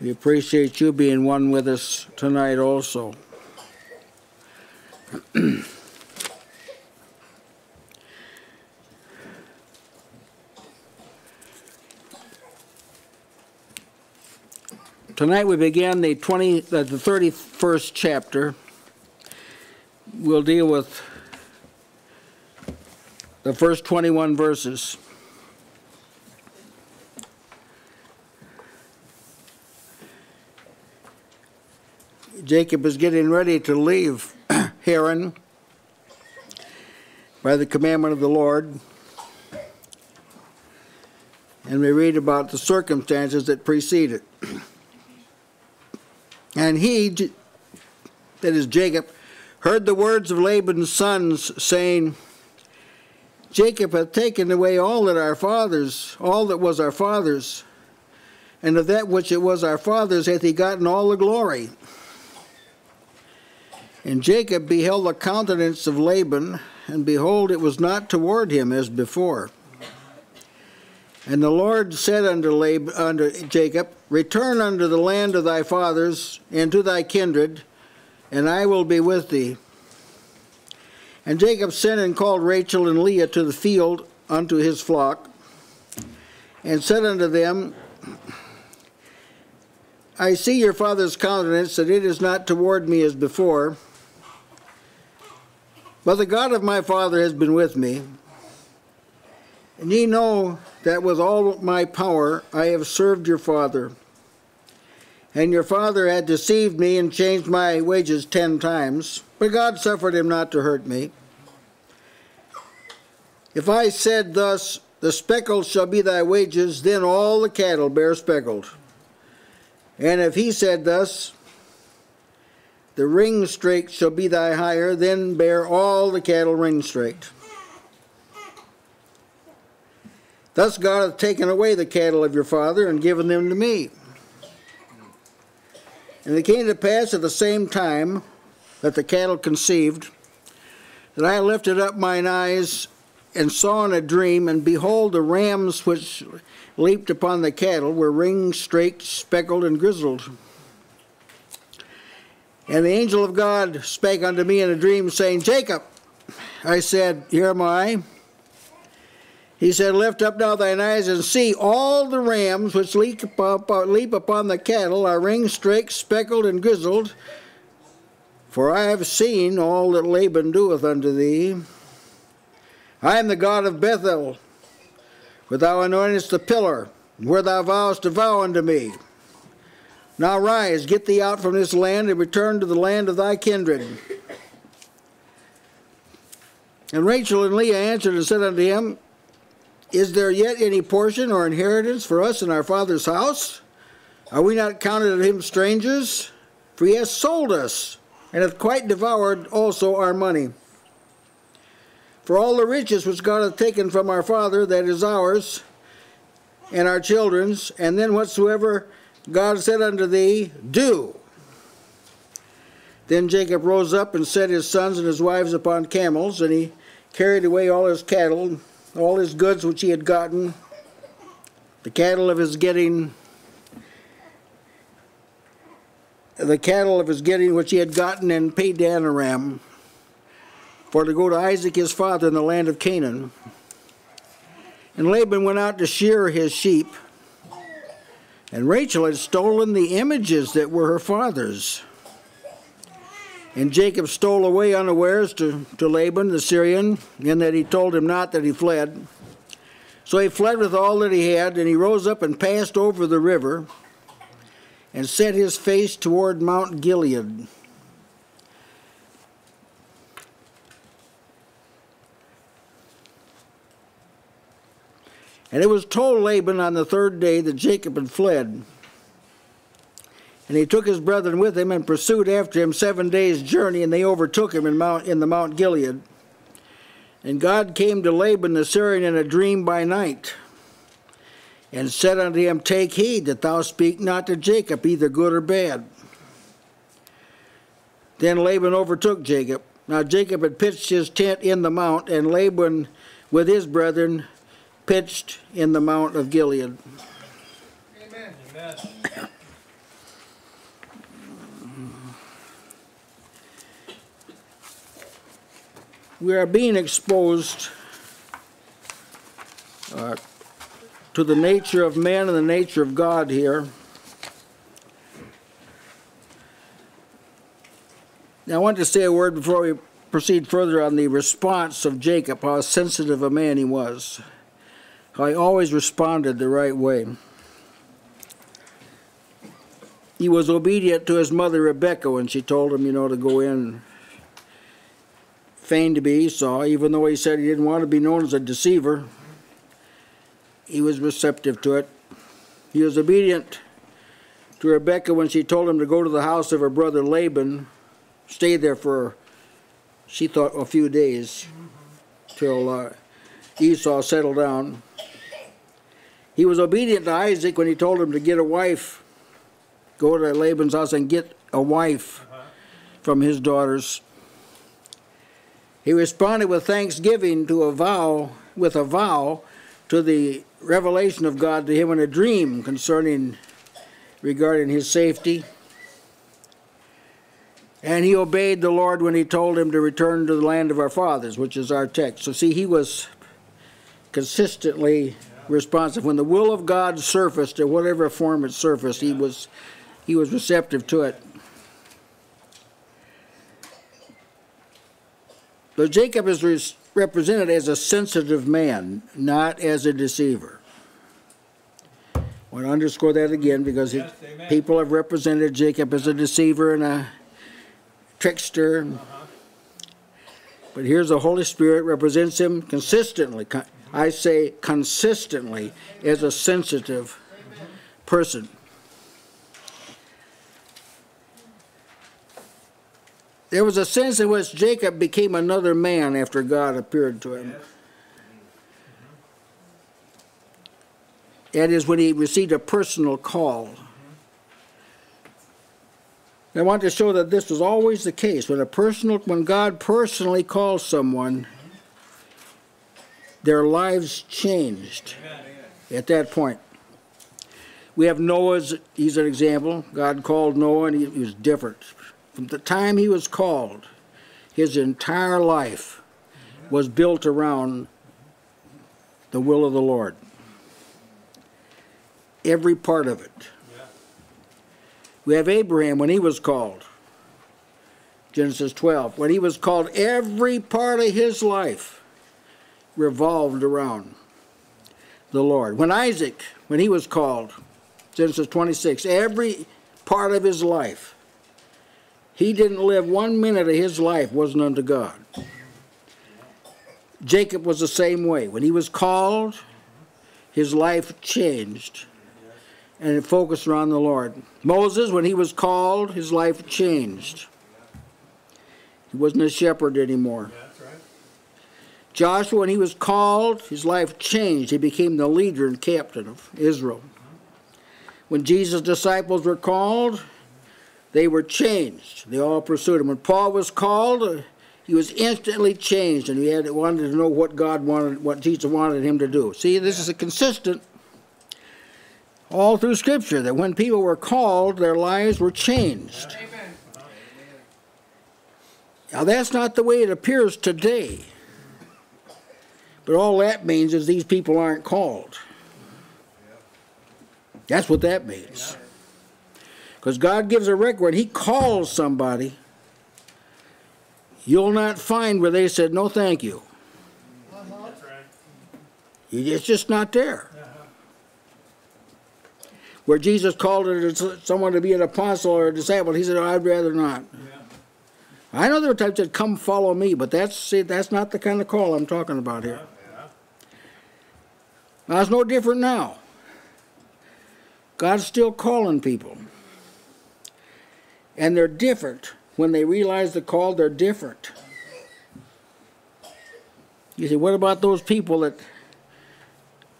We appreciate you being one with us tonight also. Tonight we begin the 20, uh, the 31st chapter. We'll deal with the first 21 verses. Jacob is getting ready to leave Haran by the commandment of the Lord. And we read about the circumstances that precede it. And he, that is Jacob, heard the words of Laban's sons, saying, Jacob hath taken away all that our fathers, all that was our fathers, and of that which it was our fathers hath he gotten all the glory. And Jacob beheld the countenance of Laban, and behold, it was not toward him as before. And the Lord said unto, Lab, unto Jacob, Return unto the land of thy fathers and to thy kindred, and I will be with thee. And Jacob sent and called Rachel and Leah to the field unto his flock, and said unto them, I see your father's countenance, that it is not toward me as before. But the God of my father has been with me. And ye know that with all my power I have served your father. And your father had deceived me and changed my wages ten times, but God suffered him not to hurt me. If I said thus, The speckled shall be thy wages, then all the cattle bear speckled. And if he said thus, The ring straked shall be thy hire, then bear all the cattle ring straked. Thus God hath taken away the cattle of your father and given them to me. And it came to pass at the same time that the cattle conceived, that I lifted up mine eyes and saw in a dream, and behold, the rams which leaped upon the cattle were ringed, straked, speckled, and grizzled. And the angel of God spake unto me in a dream, saying, Jacob. I said, Here am I. He said, Lift up now thine eyes and see all the rams which leap upon, uh, leap upon the cattle are ringed, straked, speckled, and grizzled. For I have seen all that Laban doeth unto thee. I am the God of Bethel, where thou anointest the pillar, where thou vowest to vow unto me. Now rise, get thee out from this land, and return to the land of thy kindred. And Rachel and Leah answered and said unto him, is there yet any portion or inheritance for us in our father's house? Are we not counted of him strangers? For he has sold us, and hath quite devoured also our money. For all the riches which God hath taken from our father, that is ours, and our children's, and then whatsoever God said unto thee, do. Then Jacob rose up and set his sons and his wives upon camels, and he carried away all his cattle, all his goods which he had gotten, the cattle of his getting, the cattle of his getting which he had gotten in Padanaram, for to go to Isaac his father in the land of Canaan. And Laban went out to shear his sheep, and Rachel had stolen the images that were her father's. And Jacob stole away unawares to, to Laban the Syrian, in that he told him not that he fled. So he fled with all that he had, and he rose up and passed over the river, and set his face toward Mount Gilead. And it was told Laban on the third day that Jacob had fled. And he took his brethren with him and pursued after him seven days' journey, and they overtook him in, Mount, in the Mount Gilead. And God came to Laban the Syrian in a dream by night, and said unto him, Take heed that thou speak not to Jacob, either good or bad. Then Laban overtook Jacob. Now Jacob had pitched his tent in the mount, and Laban with his brethren pitched in the Mount of Gilead. Amen. Amen. we are being exposed uh, to the nature of man and the nature of God here. Now, I want to say a word before we proceed further on the response of Jacob, how sensitive a man he was he always responded the right way. He was obedient to his mother Rebecca when she told him, you know, to go in feigned to be Esau, even though he said he didn't want to be known as a deceiver. He was receptive to it. He was obedient to Rebecca when she told him to go to the house of her brother Laban, stay there for, she thought, a few days till uh, Esau settled down. He was obedient to Isaac when he told him to get a wife, go to Laban's house and get a wife uh-huh. from his daughters. He responded with thanksgiving to a vow, with a vow to the revelation of God to him in a dream concerning, regarding his safety. And he obeyed the Lord when he told him to return to the land of our fathers, which is our text. So see, he was consistently responsive. When the will of God surfaced, in whatever form it surfaced, he was he was receptive to it. But Jacob is represented as a sensitive man, not as a deceiver. I want to underscore that again because yes, people have represented Jacob as a deceiver and a trickster. Uh-huh. But here's the Holy Spirit represents him consistently. I say consistently as a sensitive person. There was a sense in which Jacob became another man after God appeared to him. That is when he received a personal call. I want to show that this was always the case. When a personal when God personally calls someone, their lives changed at that point. We have Noah's, he's an example. God called Noah and he, he was different. From the time he was called, his entire life was built around the will of the Lord. Every part of it. We have Abraham when he was called. Genesis 12. When he was called, every part of his life revolved around the Lord. When Isaac, when he was called, Genesis 26, every part of his life he didn't live one minute of his life wasn't unto God. Jacob was the same way. When he was called, his life changed and it focused around the Lord. Moses, when he was called, his life changed. He wasn't a shepherd anymore. Joshua, when he was called, his life changed. He became the leader and captain of Israel. When Jesus' disciples were called, they were changed. They all pursued him. When Paul was called, he was instantly changed, and he had wanted to know what God wanted, what Jesus wanted him to do. See, this is a consistent all through Scripture that when people were called, their lives were changed. Amen. Now, that's not the way it appears today. But all that means is these people aren't called. That's what that means. Because God gives a record. He calls somebody. You'll not find where they said, no, thank you. It's just not there. Where Jesus called someone to be an apostle or a disciple, he said, oh, I'd rather not. I know there are types that come follow me, but that's see, that's not the kind of call I'm talking about here. Now, it's no different now. God's still calling people. And they're different. When they realize the call, they're different. You say, what about those people that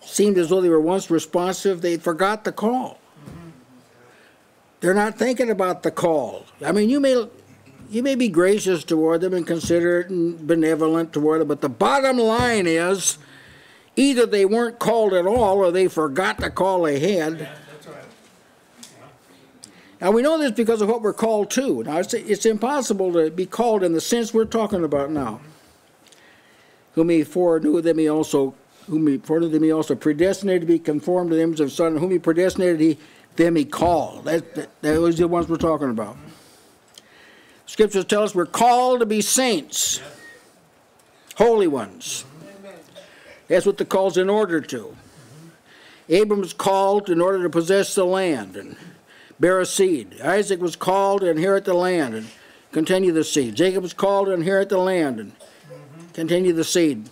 seemed as though they were once responsive? They forgot the call. They're not thinking about the call. I mean, you may you may be gracious toward them and considerate and benevolent toward them, but the bottom line is either they weren't called at all or they forgot to call ahead. Now we know this because of what we're called to. Now it's, it's impossible to be called in the sense we're talking about now. whom he foreknew them he also whom he foreknew them he also predestinated to be conformed to the image of Son, whom he predestinated he them he called. That, that, that was the ones we're talking about. Scriptures tell us we're called to be saints, holy ones. That's what the call's in order to. Abram was called in order to possess the land and bear a seed. Isaac was called to inherit the land and continue the seed. Jacob was called to inherit the land and continue the seed.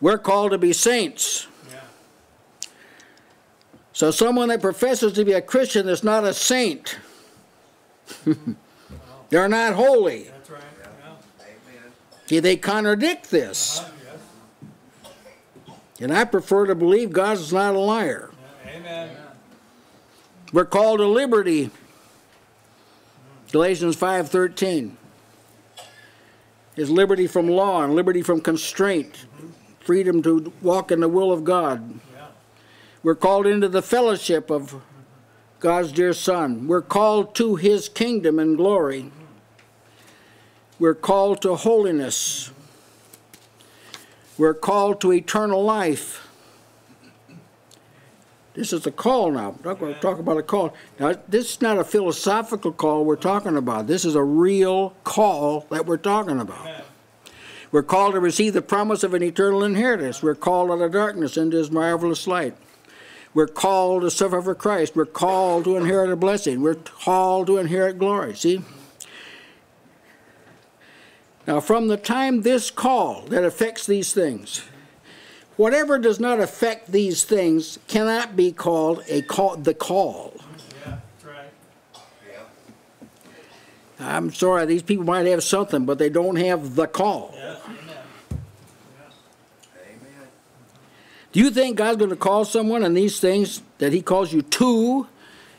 We're called to be saints. So someone that professes to be a Christian is not a saint. They're not holy. That's right. Yeah. See, they contradict this. Uh, yes. And I prefer to believe God is not a liar. Amen. We're called to liberty. Galatians 5:13 is liberty from law and liberty from constraint, mm-hmm. freedom to walk in the will of God. We're called into the fellowship of mm-hmm. God's dear Son. We're called to his kingdom and glory. Mm-hmm. We're called to holiness. We're called to eternal life. This is a call now. We're talk about a call. Now, this is not a philosophical call we're talking about. This is a real call that we're talking about. We're called to receive the promise of an eternal inheritance. We're called out of darkness into his marvelous light. We're called to suffer for Christ. We're called to inherit a blessing. We're called to inherit glory. See? Now, from the time this call that affects these things, whatever does not affect these things cannot be called a call, the call. Yeah. That's right. I'm sorry, these people might have something, but they don't have the call. Amen. Do you think God's going to call someone and these things that He calls you to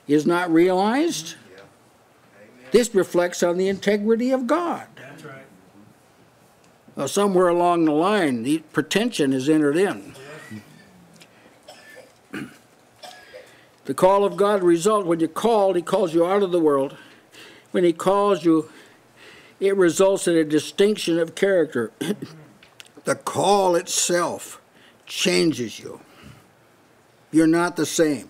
is not realized? This reflects on the integrity of God. Well, somewhere along the line, the pretension is entered in. The call of God results when you're called, He calls you out of the world. When He calls you, it results in a distinction of character. the call itself changes you. You're not the same.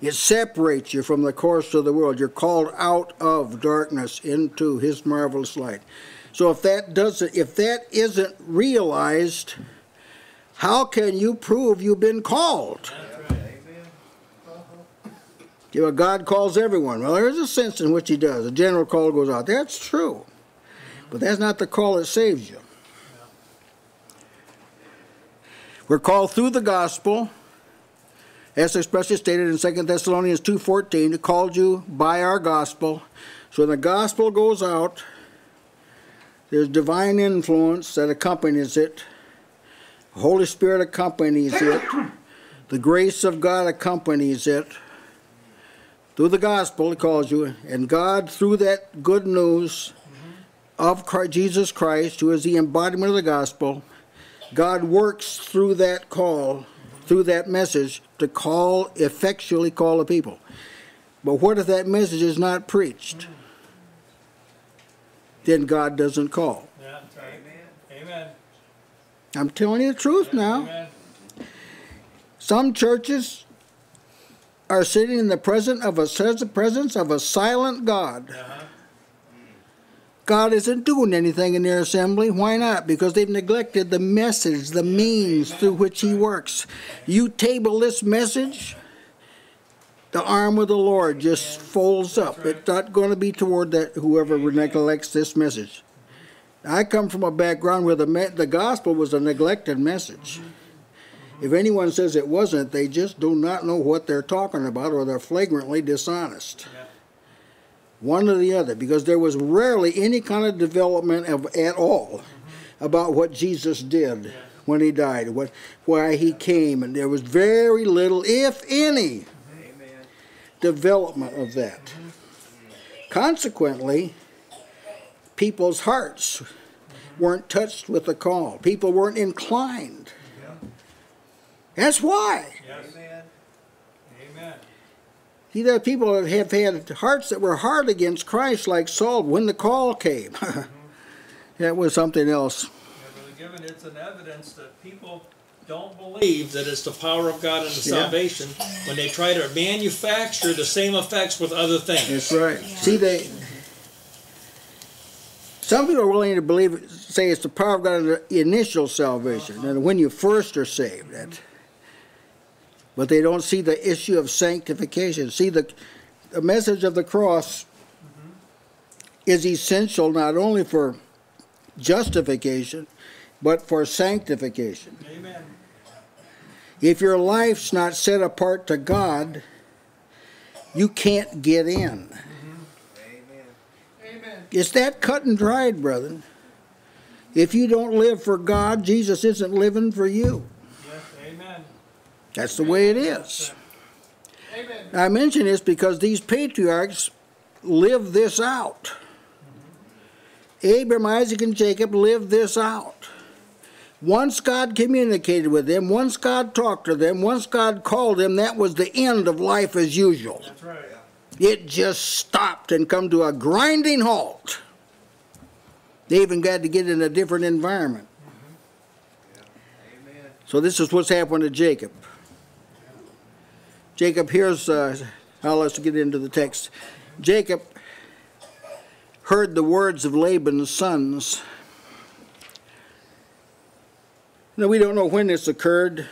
It separates you from the course of the world. You're called out of darkness into His marvelous light. So if that doesn't, if that isn't realized, how can you prove you've been called? You know, God calls everyone. Well, there is a sense in which He does. A general call goes out. That's true. But that's not the call that saves you. We're called through the gospel, as expressly stated in 2 Thessalonians 2.14, He called you by our gospel. So when the gospel goes out, there's divine influence that accompanies it. The Holy Spirit accompanies it. The grace of God accompanies it through the gospel, he calls you, and God, through that good news of Christ, Jesus Christ, who is the embodiment of the gospel, God works through that call, through that message, to call, effectually call the people. But what if that message is not preached? Then God doesn't call. Yeah. Amen. I'm telling you the truth now. Amen. Some churches are sitting in the presence of a presence of a silent God. Uh-huh. God isn't doing anything in their assembly. Why not? Because they've neglected the message, the means through which He works. You table this message, the arm of the Lord just folds up. It's not going to be toward that whoever neglects this message. I come from a background where the me- the gospel was a neglected message. Mm-hmm. If anyone says it wasn't, they just do not know what they're talking about or they're flagrantly dishonest. One or the other, because there was rarely any kind of development of, at all mm-hmm. about what Jesus did when he died, what, why he came, and there was very little, if any, development of that. Consequently, people's hearts weren't touched with the call. People weren't inclined. That's why. Yes. Amen. See, there are people that have had hearts that were hard against Christ, like Saul, when the call came. Mm-hmm. that was something else. Yeah, Brother Given, it's an evidence that people don't believe that it's the power of God and the Yeah. salvation when they try to manufacture the same effects with other things. That's right. See, they. Some people are willing to believe, it- say it's the power of God in the initial salvation, uh-huh. and when you first are saved. That, but they don't see the issue of sanctification. See, the, the message of the cross mm-hmm. is essential not only for justification, but for sanctification. Amen. If your life's not set apart to God, you can't get in. Mm-hmm. Amen. It's that cut and dried, brethren. If you don't live for God, Jesus isn't living for you. Yes, amen. That's the way it is. Amen. I mention this because these patriarchs lived this out. Mm-hmm. Abraham, Isaac, and Jacob lived this out. Once God communicated with them, once God talked to them, once God called them, that was the end of life as usual. That's right. It just stopped and come to a grinding halt. They even got to get in a different environment. Amen. So this is what's happened to Jacob. Jacob, here's uh, how let's get into the text. Jacob heard the words of Laban's sons. Now we don't know when this occurred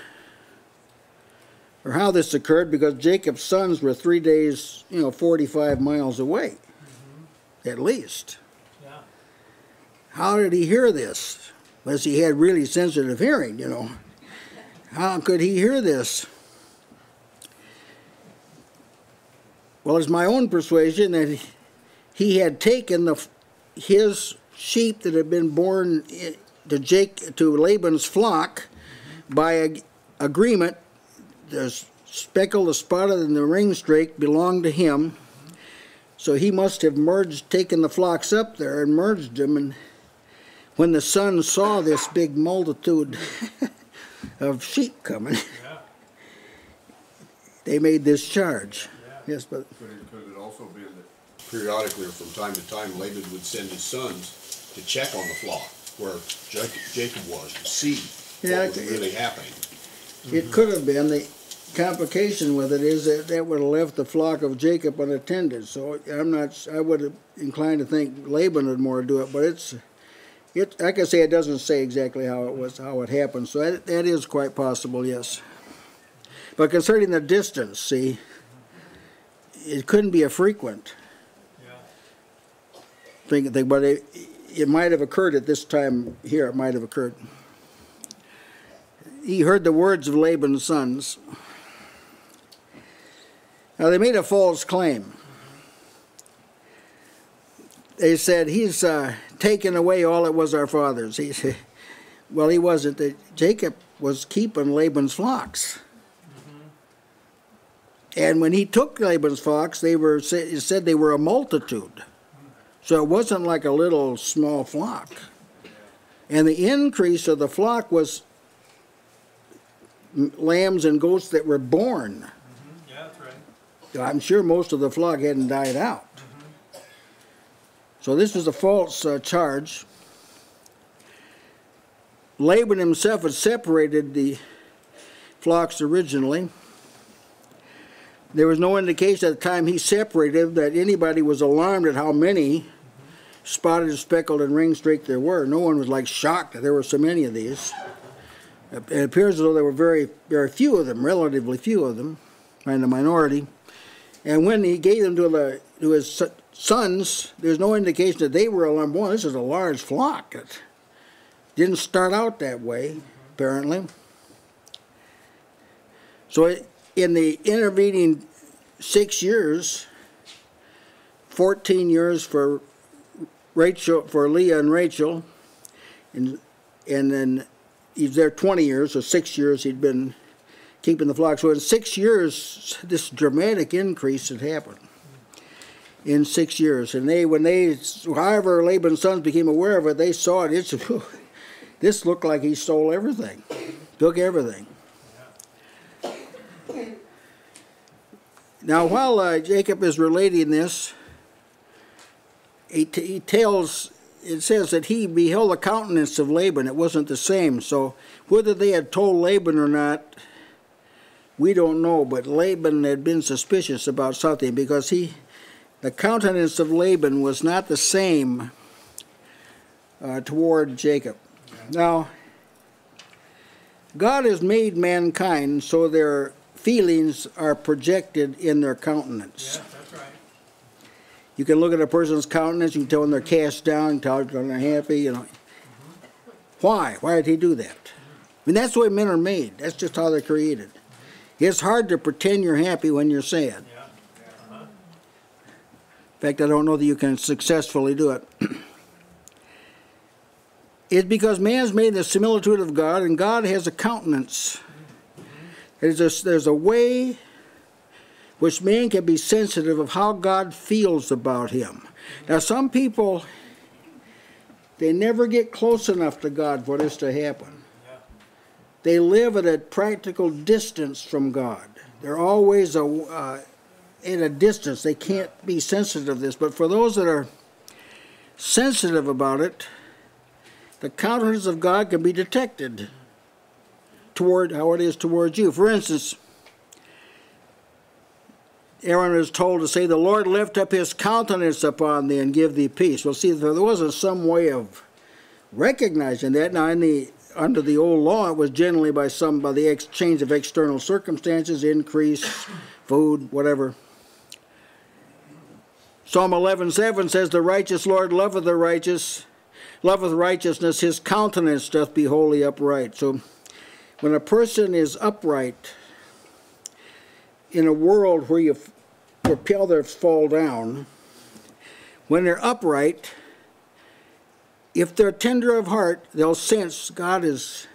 or how this occurred because Jacob's sons were three days, you know, 45 miles away, mm-hmm. at least. Yeah. How did he hear this? Unless he had really sensitive hearing, you know. How could he hear this? Well, it's my own persuasion that he had taken the his sheep that had been born to Jake to Laban's flock by a, agreement. The speckled, the spotted, and the ring streak belonged to him. So he must have merged, taken the flocks up there and merged them. And when the son saw this big multitude of sheep coming, Yeah. they made this charge. Yeah. Yes, but Could it, could it also be that periodically or from time to time Laban would send his sons to check on the flock where Jacob, Jacob was to see Yeah, what was it- really happening? it could have been. The complication with it is that that would have left the flock of Jacob unattended. So I'm not. I would have inclined to think Laban would more do it, but it's. It, like I say, it doesn't say exactly how it was, how it happened. So that, that is quite possible, yes. But concerning the distance, see, it couldn't be a frequent Yeah. thing, thing but it, it might have occurred at this time here. It might have occurred. He heard the words of Laban's sons. Now they made a false claim. They said he's uh, taken away all that was our father's. He said, well, he wasn't. That Jacob was keeping Laban's flocks. And when he took Laban's flocks, they were it said they were a multitude. So it wasn't like a little small flock. And the increase of the flock was lambs and goats that were born. Mhm. Yeah, that's right. I'm sure most of the flock hadn't died out. So this was a false uh, charge. Laban himself had separated the flocks originally. There was no indication at the time he separated that anybody was alarmed at how many spotted, speckled, and ring streaked there were. No one was like shocked that there were so many of these. It appears as though there were very, very few of them, relatively few of them, in the minority. And when he gave them to the to his sons, there's no indication that they were alarmed. Boy, this is a large flock. It didn't start out that way, apparently. So in the intervening six years, 14 years for Rachel, for Leah and Rachel, and and then he's there 20 years, so six years he'd been keeping the flock. So in six years, this dramatic increase had happened. In six years, and they, when they, however, Laban's sons became aware of it, they saw it. It's, this looked like he stole everything, took everything. Now, while uh, Jacob is relating this, he, he tells it says that he beheld the countenance of Laban. It wasn't the same. So whether they had told Laban or not, we don't know. But Laban had been suspicious about something because he, the countenance of Laban was not the same uh, toward Jacob. Now, God has made mankind so their feelings are projected in their countenance. Yeah. You can look at a person's countenance, you can tell when they're cast down, you can tell when they're happy, you know. Why? Why did he do that? I mean, that's the way men are made. That's just how they're created. It's hard to pretend you're happy when you're sad. Uh-huh. In fact, I don't know that you can successfully do it. it's because man's made the similitude of God, and God has a countenance. There's a, there's a way which man can be sensitive of how God feels about him. Now, some people, they never get close enough to God for this to happen. They live at a practical distance from God. They're always a, uh, at a distance. They can't be sensitive to this. But for those that are sensitive about it, the countenance of God can be detected toward how it is towards you. For instance, Aaron is told to say, The Lord lift up his countenance upon thee and give thee peace. Well, see, there wasn't some way of recognizing that. Now, in the under the old law, it was generally by some by the exchange of external circumstances, increase, food, whatever. Psalm eleven seven says, The righteous Lord loveth the righteous, loveth righteousness, his countenance doth be wholly upright. So when a person is upright in a world where you where pillars fall down, when they're upright, if they're tender of heart, they'll sense God is,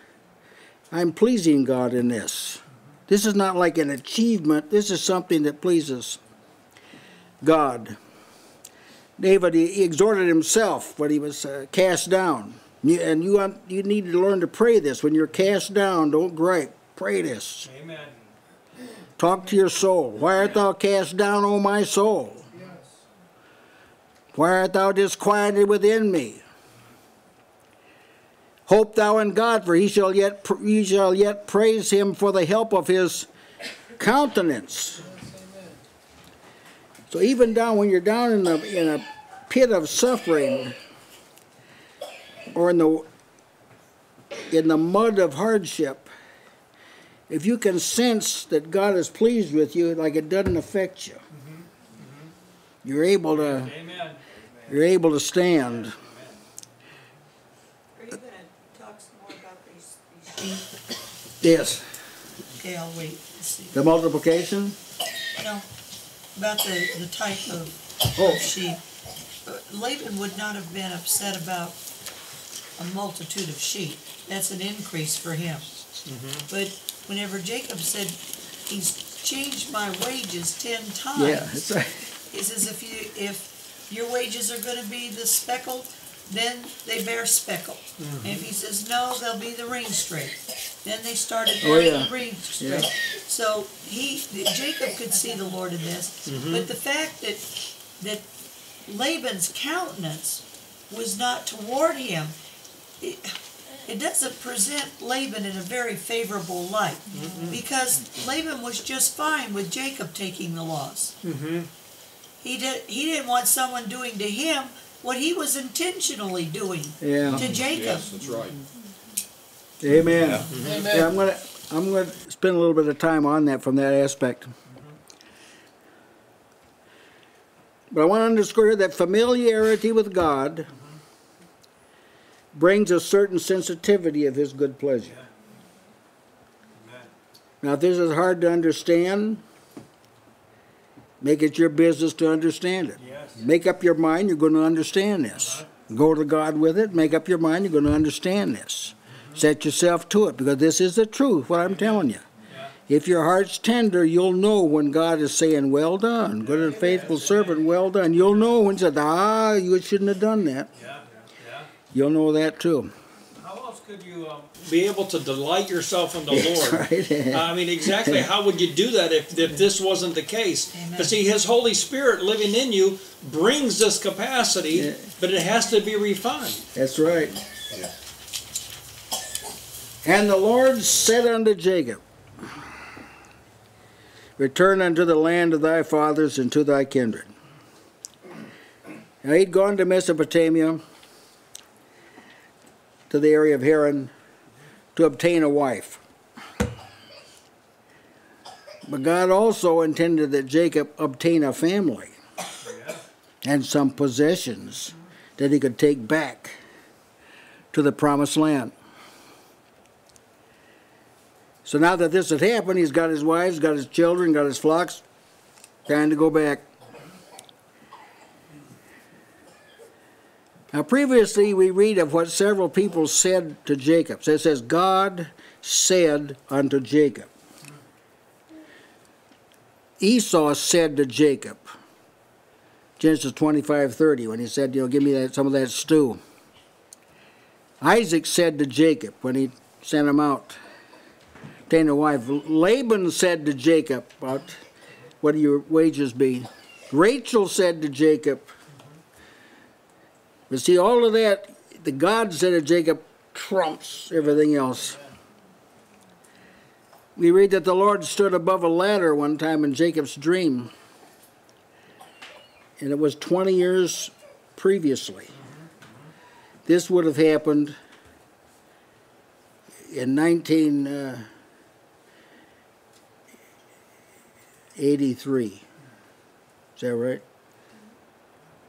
I'm pleasing God in this. This is not like an achievement, this is something that pleases God. David he exhorted himself when he was uh, cast down. And you, um, you need to learn to pray this. When you're cast down, don't gripe. Pray this. Amen. Talk to your soul. Why art thou cast down, O my soul? Why art thou disquieted within me? Hope thou in God, for he shall yet he shall yet praise him for the help of his countenance. So even down when you're down in the in a pit of suffering, or in the in the mud of hardship, if you can sense that God is pleased with you, like it doesn't affect you, you're able to Amen. you're able to stand. Are you gonna talk some more about these, these? Yes. Okay, I'll wait see. The multiplication. No, about the, the type of Oh, sheep. Uh, Laban would not have been upset about a multitude of sheep. That's an increase for him. But whenever Jacob said, he's changed my wages ten times. yeah. It's right. He says if you, if your wages are gonna be the speckled, then they bear speckled. Mm-hmm. And if he says, no, they'll be the ring straight, then they started Oh, bearing yeah. the ring straight. Yeah. So he, Jacob could see the Lord in this, Mm-hmm. but the fact that, that Laban's countenance was not toward him, it, it doesn't present Laban in a very favorable light. Mm-hmm. Because Laban was just fine with Jacob taking the loss. Mm-hmm. He did. He didn't want someone doing to him what he was intentionally doing Yeah. to Jacob. Yes, that's right. Mm-hmm. Amen. Yeah, I'm gonna I'm gonna spend a little bit of time on that from that aspect. Mm-hmm. But I want to underscore that familiarity with God brings a certain sensitivity of His good pleasure. Amen. Now, if this is hard to understand, make it your business to understand it. Yes. Make up your mind you're going to understand this. Go to God with it. Make up your mind you're going to understand this. Set yourself to it because this is the truth, what I'm telling you. Yeah. If your heart's tender, you'll know when God is saying, Well done, good and faithful servant, well done. You'll know when He said, Ah, you shouldn't have done that. Yeah. Yeah. You'll know that too. How else could you um, be able to delight yourself in the That's Lord? right. I mean, exactly how would you do that if, if this wasn't the case? Amen. But see, His Holy Spirit living in you brings this capacity, Yeah. but it has to be refined. That's right. Yeah. And the Lord said unto Jacob, Return unto the land of thy fathers and to thy kindred. Now he'd gone to Mesopotamia, to the area of Haran, to obtain a wife. But God also intended that Jacob obtain a family and some possessions that he could take back to the promised land. So now that this had happened, he's got his wives, got his children, got his flocks. Time to go back. Now, previously, we read of what several people said to Jacob. So it says, God said unto Jacob. Esau said to Jacob, Genesis 25 30, when he said, You know, give me that, some of that stew. Isaac said to Jacob when he sent him out, obtain a wife. Laban said to Jacob, What, what do your wages be? Rachel said to Jacob, but see, all of that, the God said to Jacob trumps everything else. We read that the Lord stood above a ladder one time in Jacob's dream, and it was 20 years previously. This would have happened in 1983. Uh, Is that right?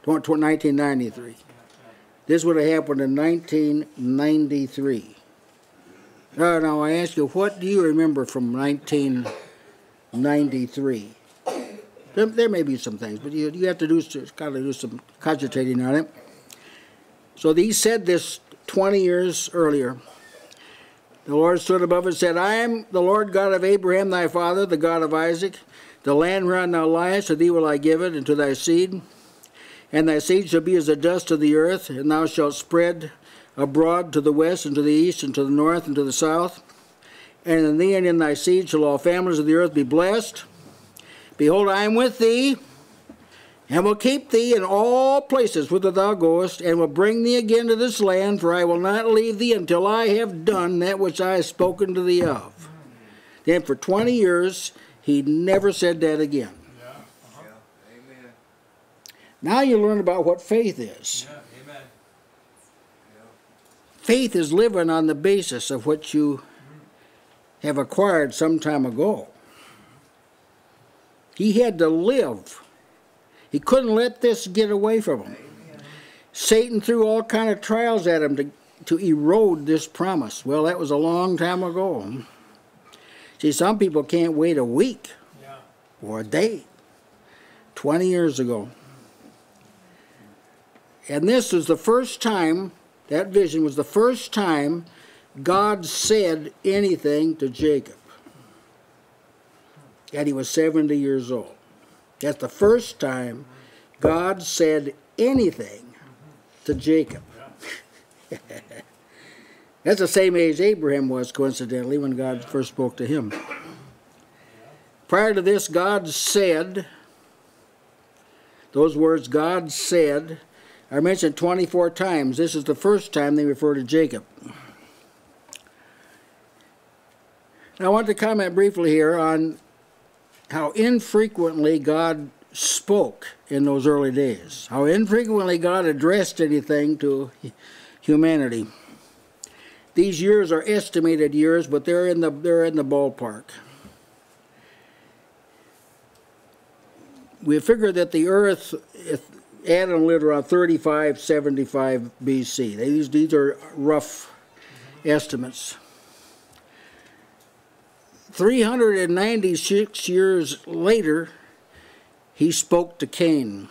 Tw- tw- 1993. This would have happened in 1993. Now, now I ask you, what do you remember from 1993? There, there may be some things, but you, you have to do kind of do some cogitating on it. So he said this 20 years earlier. The Lord stood above and said, I am the Lord God of Abraham thy father, the God of Isaac. The land whereon thou liest, to thee will I give it, and to thy seed. And thy seed shall be as the dust of the earth, and thou shalt spread abroad to the west, and to the east, and to the north, and to the south. And in thee and in thy seed shall all families of the earth be blessed. Behold, I am with thee, and will keep thee in all places whither thou goest, and will bring thee again to this land, for I will not leave thee until I have done that which I have spoken to thee of. Then for 20 years, he never said that again. Now you learn about what faith is. Yeah, amen. Faith is living on the basis of what you mm-hmm. have acquired some time ago. He had to live. He couldn't let this get away from him. Satan threw all kind of trials at him to, to erode this promise. Well, that was a long time ago. See, some people can't wait a week Yeah. or a day. 20 years ago. And this was the first time, that vision was the first time God said anything to Jacob. And he was 70 years old. That's the first time God said anything to Jacob. That's the same age Abraham was, coincidentally, when God first spoke to him. Prior to this, God said, those words, God said, are mentioned 24 times. This is the first time they refer to Jacob. Now, I want to comment briefly here on how infrequently God spoke in those early days, how infrequently God addressed anything to humanity. These years are estimated years, but they're in the, they're in the ballpark. We figure that the earth, if Adam lived around 3575 BC. These, these are rough estimates. 396 years later, he spoke to Cain.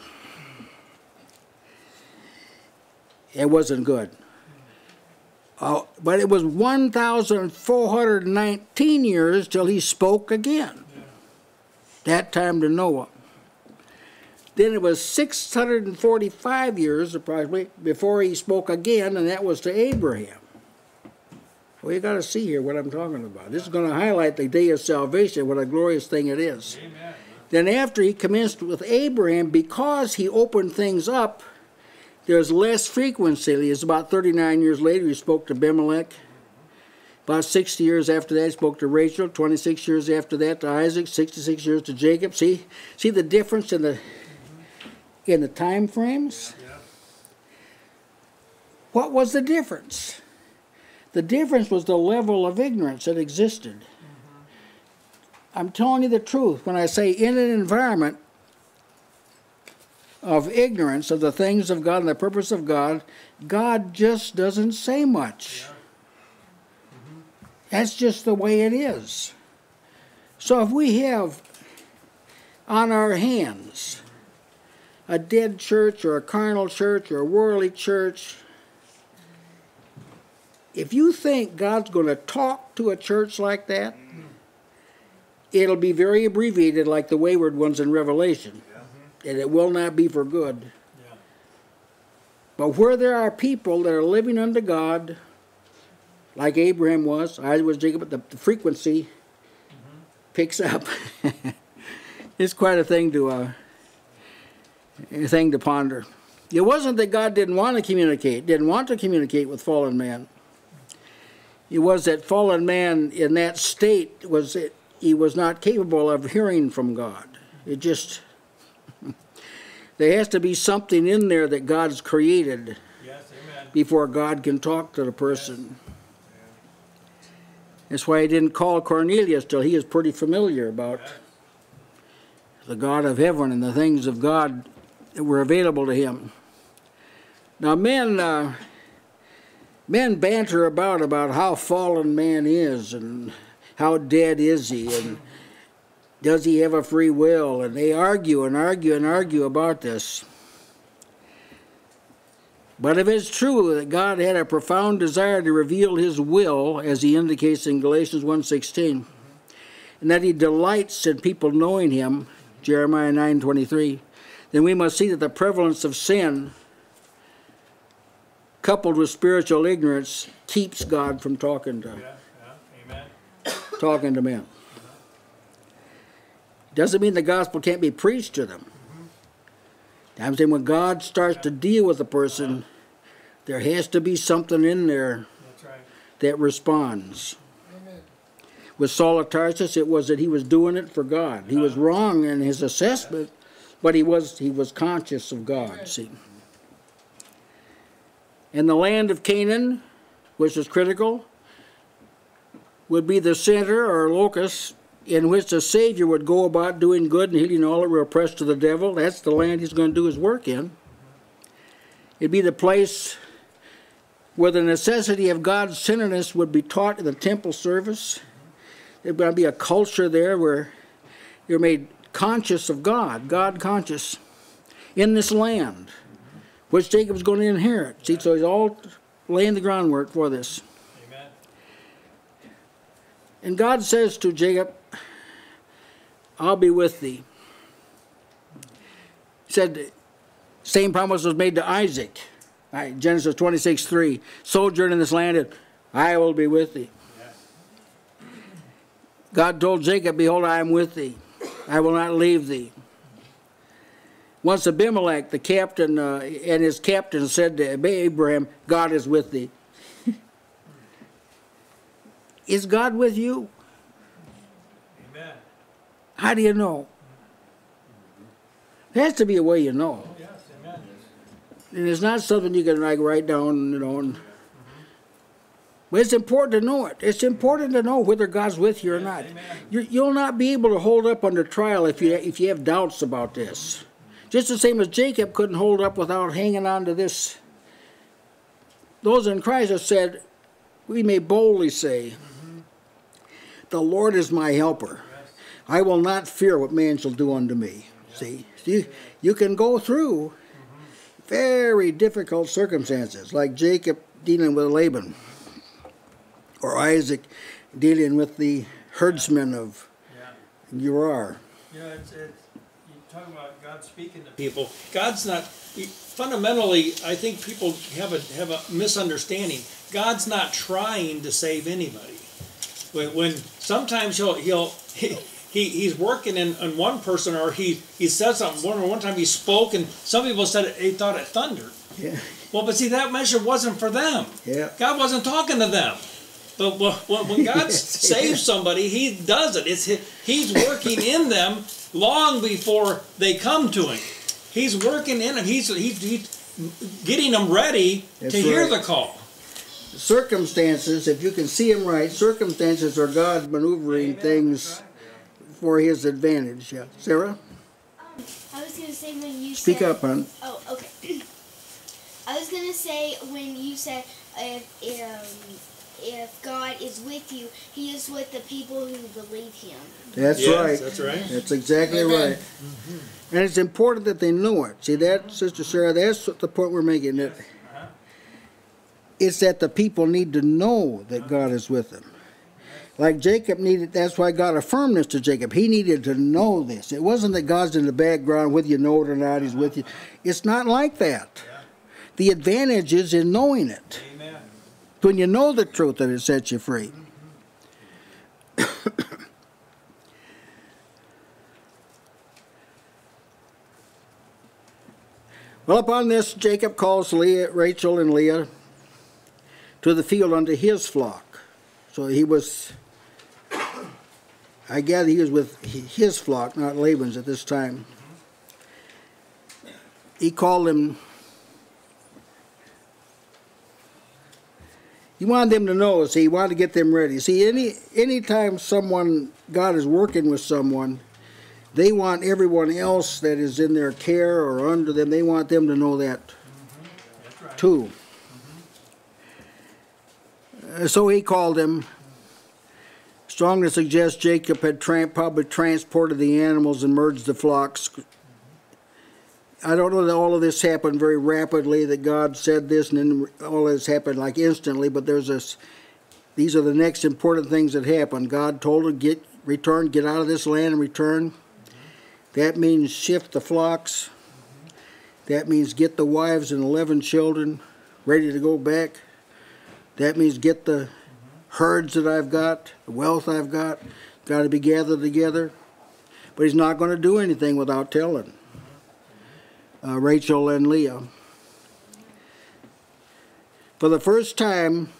It wasn't good. Uh, but it was 1,419 years till he spoke again. That time to Noah. Then it was 645 years approximately before he spoke again, and that was to Abraham. Well, you got to see here what I'm talking about. This is going to highlight the day of salvation, what a glorious thing it is. Amen. Then, after he commenced with Abraham, because he opened things up, there's less frequency. It's about 39 years later, he spoke to Abimelech. About 60 years after that, he spoke to Rachel. 26 years after that, to Isaac. 66 years to Jacob. See, see the difference in the in the time frames. Yeah. What was the difference? The difference was the level of ignorance that existed. Mm-hmm. I'm telling you the truth when I say in an environment of ignorance of the things of God and the purpose of God, God just doesn't say much. Mm-hmm. That's just the way it is. So if we have on our hands a dead church or a carnal church or a worldly church, if you think God's going to talk to a church like that, it'll be very abbreviated like the wayward ones in Revelation. And it will not be for good. Yeah. But where there are people that are living unto God, like Abraham was, Isaac was Jacob, the, the frequency picks up. it's quite a thing to uh, thing to ponder. It wasn't that God didn't want to communicate, didn't want to communicate with fallen man. It was that fallen man in that state was it, he was not capable of hearing from God. It just there has to be something in there that God's created Yes, amen. before God can talk to the person. That's why he didn't call Cornelius till he is pretty familiar about the God of heaven and the things of God that were available to him. Now, men, uh, men banter about about how fallen man is and how dead is he and does he have a free will, and they argue and argue and argue about this. But if it's true that God had a profound desire to reveal his will, as he indicates in Galatians 1.16, and that he delights in people knowing him, Jeremiah 9.23, then we must see that the prevalence of sin, coupled with spiritual ignorance, keeps God from talking to, Yeah, yeah, amen. talking to men. Doesn't mean the gospel can't be preached to them. I'm saying when God starts to deal with a person, there has to be something in there right. that responds. With Saul of Tarsus, it was that he was doing it for God. He was uh-huh. wrong in his assessment, but he was he was conscious of God. See, and the land of Canaan, which is critical, would be the center or locus in which the Savior would go about doing good and healing all that were oppressed of the devil. That's the land he's going to do his work in. It'd be the place where the necessity of God's centeredness would be taught in the temple service. There's going to be a culture there where you're made conscious of God, God conscious, in this land, which Jacob's going to inherit. See, so he's all laying the groundwork for this. Amen. And God says to Jacob, I'll be with thee. He said, same promise was made to Isaac. Right, Genesis 26, 3. Sojourn in this land, and I will be with thee. God told Jacob, Behold, I am with thee. I will not leave thee. Once Abimelech, the captain, uh, and his captain said to Abraham, God is with thee. is God with you? Amen. How do you know? There has to be a way you know. Yes, amen. And it's not something you can like write down, you know. But it's important to know it. It's important to know whether God's with you or not. You, you'll not be able to hold up under trial if you if you have doubts about this. Just the same as Jacob couldn't hold up without hanging on to this. Those in Christ have said, we may boldly say, "The Lord is my helper. I will not fear what man shall do unto me." See, you you can go through mm-hmm. very difficult circumstances, like Jacob dealing with Laban, or Isaac dealing with the herdsmen of Yeah. Gerar. You know, it's, it's, you talking about God speaking to people. God's not fundamentally. I think people have a have a misunderstanding. God's not trying to save anybody. When, when sometimes he'll he'll he, he he's working in, in one person or he he said something. One one time he spoke and some people said it, they thought it thundered. Yeah, Well, but see that measure wasn't for them. yeah. God wasn't talking to them. But wh- wh- when God Yes, saves somebody, He does it. It's hi- He's working in them long before they come to Him. He's working in them. He's, he's, he's getting them ready That's to hear the call. Circumstances, if you can see them right, circumstances are God maneuvering things for his advantage. Yeah. Sarah, Um, I was gonna say when you speak said, up, hon. Oh, okay. I was gonna say when you said if um, if God is with you, He is with the people who believe Him. That's Yes, right. That's right. That's exactly right. And it's important that they know it. See that, Sister Sarah, that's the point we're making. That it's that the people need to know that God is with them. Like Jacob needed, that's why God affirmed this to Jacob. He needed to know this. It wasn't that God's in the background, whether you know it or not, He's with you. It's not like that. The advantage is in knowing it. When you know the truth, that it sets you free. well, upon this, Jacob calls Leah, Rachel and Leah to the field unto his flock. So he was, I gather he was with his flock, not Laban's at this time. He called them He wanted them to know. See, he wanted to get them ready. See, any anytime someone God is working with someone, they want everyone else that is in their care or under them. They want them to know that too. Uh, so he called him. Strongly to suggest Jacob had tran probably transported the animals and merged the flocks. I don't know that all of this happened very rapidly, that God said this and then all this happened like instantly, but there's this, these are the next important things that happened. God told him, get, return, get out of this land and return. That means shift the flocks. That means get the wives and 11 children ready to go back. That means get the herds that I've got, the wealth I've got, got to be gathered together. But he's not going to do anything without telling uh, Rachel and Leah. For the first time,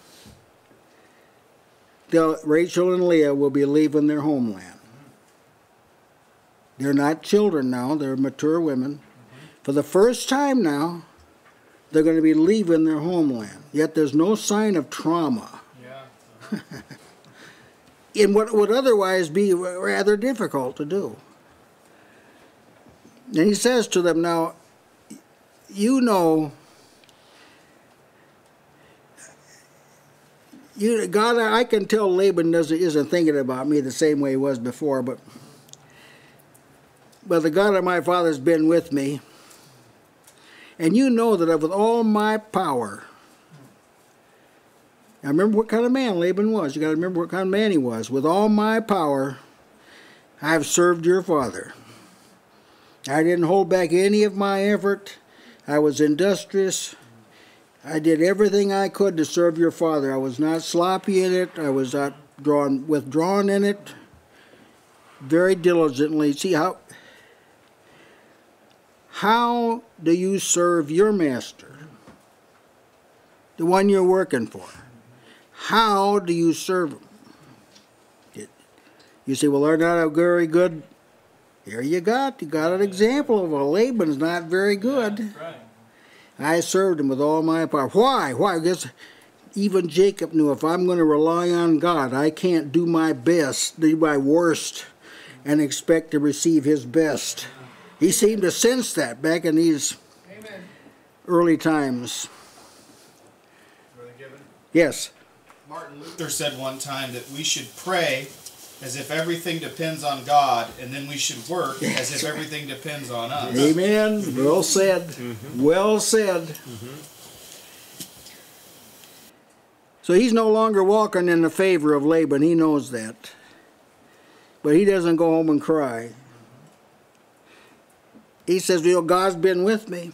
Rachel and Leah will be leaving their homeland. They're not children now, they're mature women. For the first time now, they're going to be leaving their homeland. Yet there's no sign of trauma Yeah. in what would otherwise be rather difficult to do. And he says to them, Now, you know, you God, I can tell Laban doesn't isn't thinking about me the same way he was before, but but the God of my father's been with me, and you know that with all my power. I remember what kind of man Laban was. You got to remember what kind of man he was. With all my power, I have served your father. I didn't hold back any of my effort. I was industrious. I did everything I could to serve your father. I was not sloppy in it. I was not drawn, withdrawn in it. Very diligently. See how how do you serve your master? The one you're working for. How do you serve him? You say, well, they're not a very good. Here you got, you got an example of a Laban's not very good. That's right. I served him with all my power. Why? Why? Because even Jacob knew if I'm going to rely on God, I can't do my best, do my worst, and expect to receive his best. He seemed to sense that back in these early times. Yes. Martin Luther said one time that we should pray as if everything depends on God, and then we should work as if everything depends on us. Amen. Well said. Mm-hmm. Well said. Mm-hmm. So he's no longer walking in the favor of Laban. He knows that. But he doesn't go home and cry. he says, you know, God's been with me.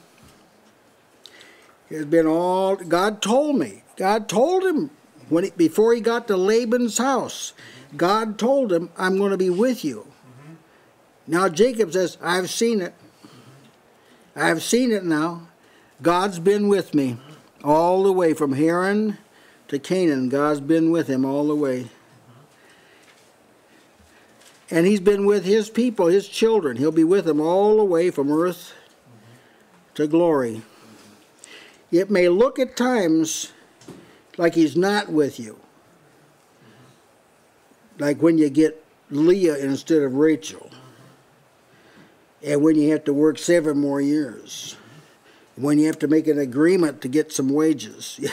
It's been all, God told me. God told him when he, before he got to Laban's house. God told him, I'm going to be with you. Mm-hmm. Now Jacob says, I've seen it. I've seen it now. God's been with me all the way from Haran to Canaan. God's been with him all the way. Mm-hmm. And he's been with his people, his children. He'll be with them all the way from earth mm-hmm. to glory. It may look at times like he's not with you. Like when you get Leah instead of Rachel. And when you have to work seven more years. When you have to make an agreement to get some wages.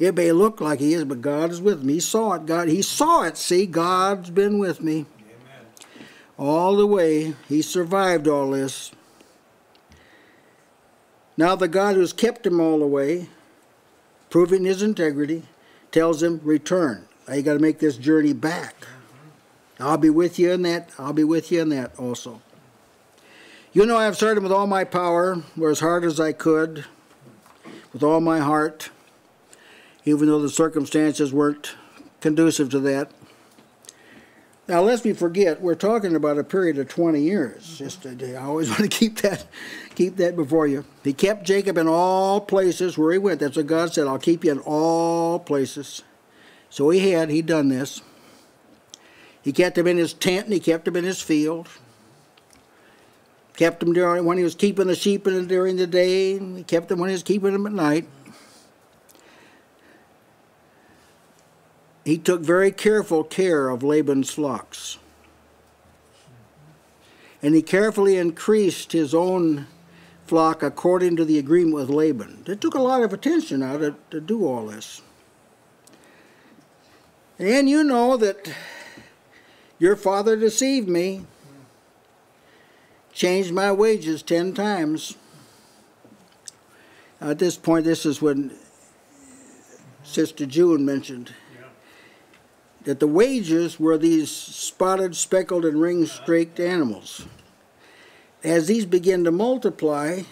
It may look like he is, but God is with me. He saw it. God, he saw it. See, God's been with me all the way. He survived all this. Now the God who's kept him all the way, proving his integrity, tells him, return. Now you got to make this journey back. I'll be with you in that. I'll be with you in that also. You know I've served him with all my power, or as hard as I could, with all my heart, even though the circumstances weren't conducive to that. Now, lest we forget, we're talking about a period of 20 years. Mm-hmm. Just to, I always want to keep that, keep that before you. He kept Jacob in all places where he went. That's what God said. I'll keep you in all places. So he had. He done this. He kept him in his tent and he kept him in his field. Kept him during when he was keeping the sheep in, during the day. He kept them when he was keeping them at night. he took very careful care of Laban's flocks. And he carefully increased his own flock according to the agreement with Laban. It took a lot of attention now to, to do all this. And you know that your father deceived me, changed my wages ten times. At this point, this is when Sister June mentioned that the wages were these spotted, speckled, and ring streaked animals. As these begin to multiply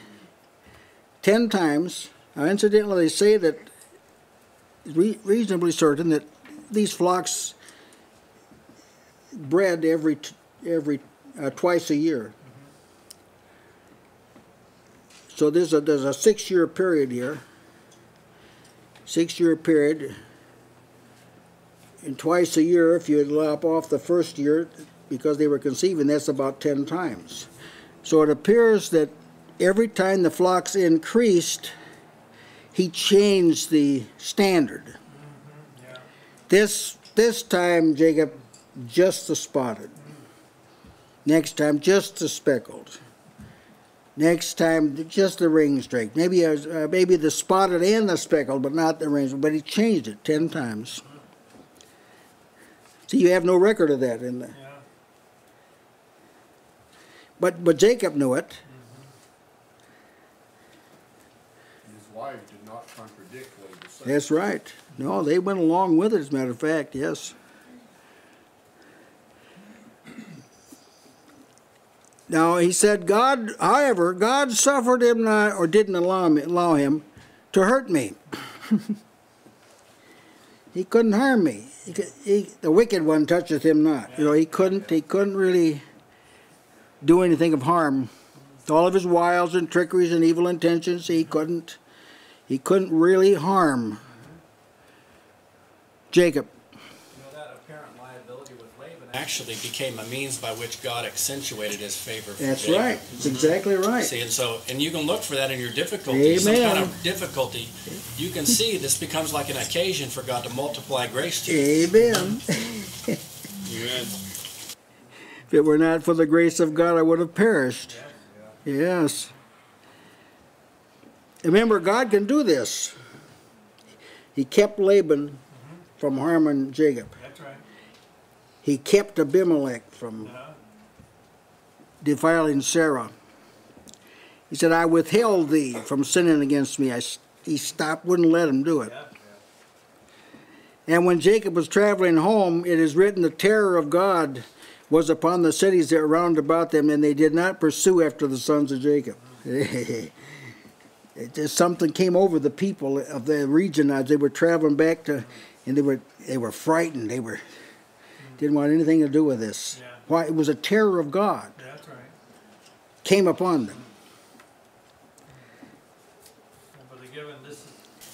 ten times, now incidentally, they say that re reasonably certain that these flocks bred every every uh, twice a year. So there's a there's a six year period here. Six year period and twice a year, if you lop off the first year, because they were conceiving, that's about 10 times. So it appears that every time the flocks increased, he changed the standard. Yeah. This this time, Jacob, just the spotted. Next time, just the speckled. Next time, just the ring streak. Maybe uh, maybe the spotted and the speckled, but not the ring. But he changed it ten times. See, you have no record of that in there. Yeah. But but Jacob knew it. His wife did not contradict what he was saying. That's right. No, they went along with it, as a matter of fact, yes. Now he said, God, however, God suffered him not, or didn't allow, allow him to hurt me. he couldn't harm me. He, he, the wicked one toucheth him not. You know, he couldn't. He couldn't really do anything of harm. All of his wiles and trickeries and evil intentions, he couldn't. He couldn't really harm Jacob. You know, that apparent liability with Laban actually became a means by which God accentuated his favor for That's Jacob. right. That's exactly mm-hmm. right. See, and so, and you can look for that in your difficulty, some kind Amen. of difficulty. You can see this becomes like an occasion for God to multiply grace to you. Amen. Amen. If it were not for the grace of God, I would have perished. Yes. Remember, God can do this. He kept Laban from harming Jacob. That's right. He kept Abimelech from Uh-huh. defiling Sarah. He said, I withheld thee from sinning against me. I, he stopped, wouldn't let him do it. Yeah. And when Jacob was traveling home, it is written, the terror of God was upon the cities that were round about them, and they did not pursue after the sons of Jacob. It just something came over the people of the region as they were traveling back to, and they were they were frightened. They were didn't want anything to do with this. Yeah. Why? It was a terror of God That's right. came upon them. But again, this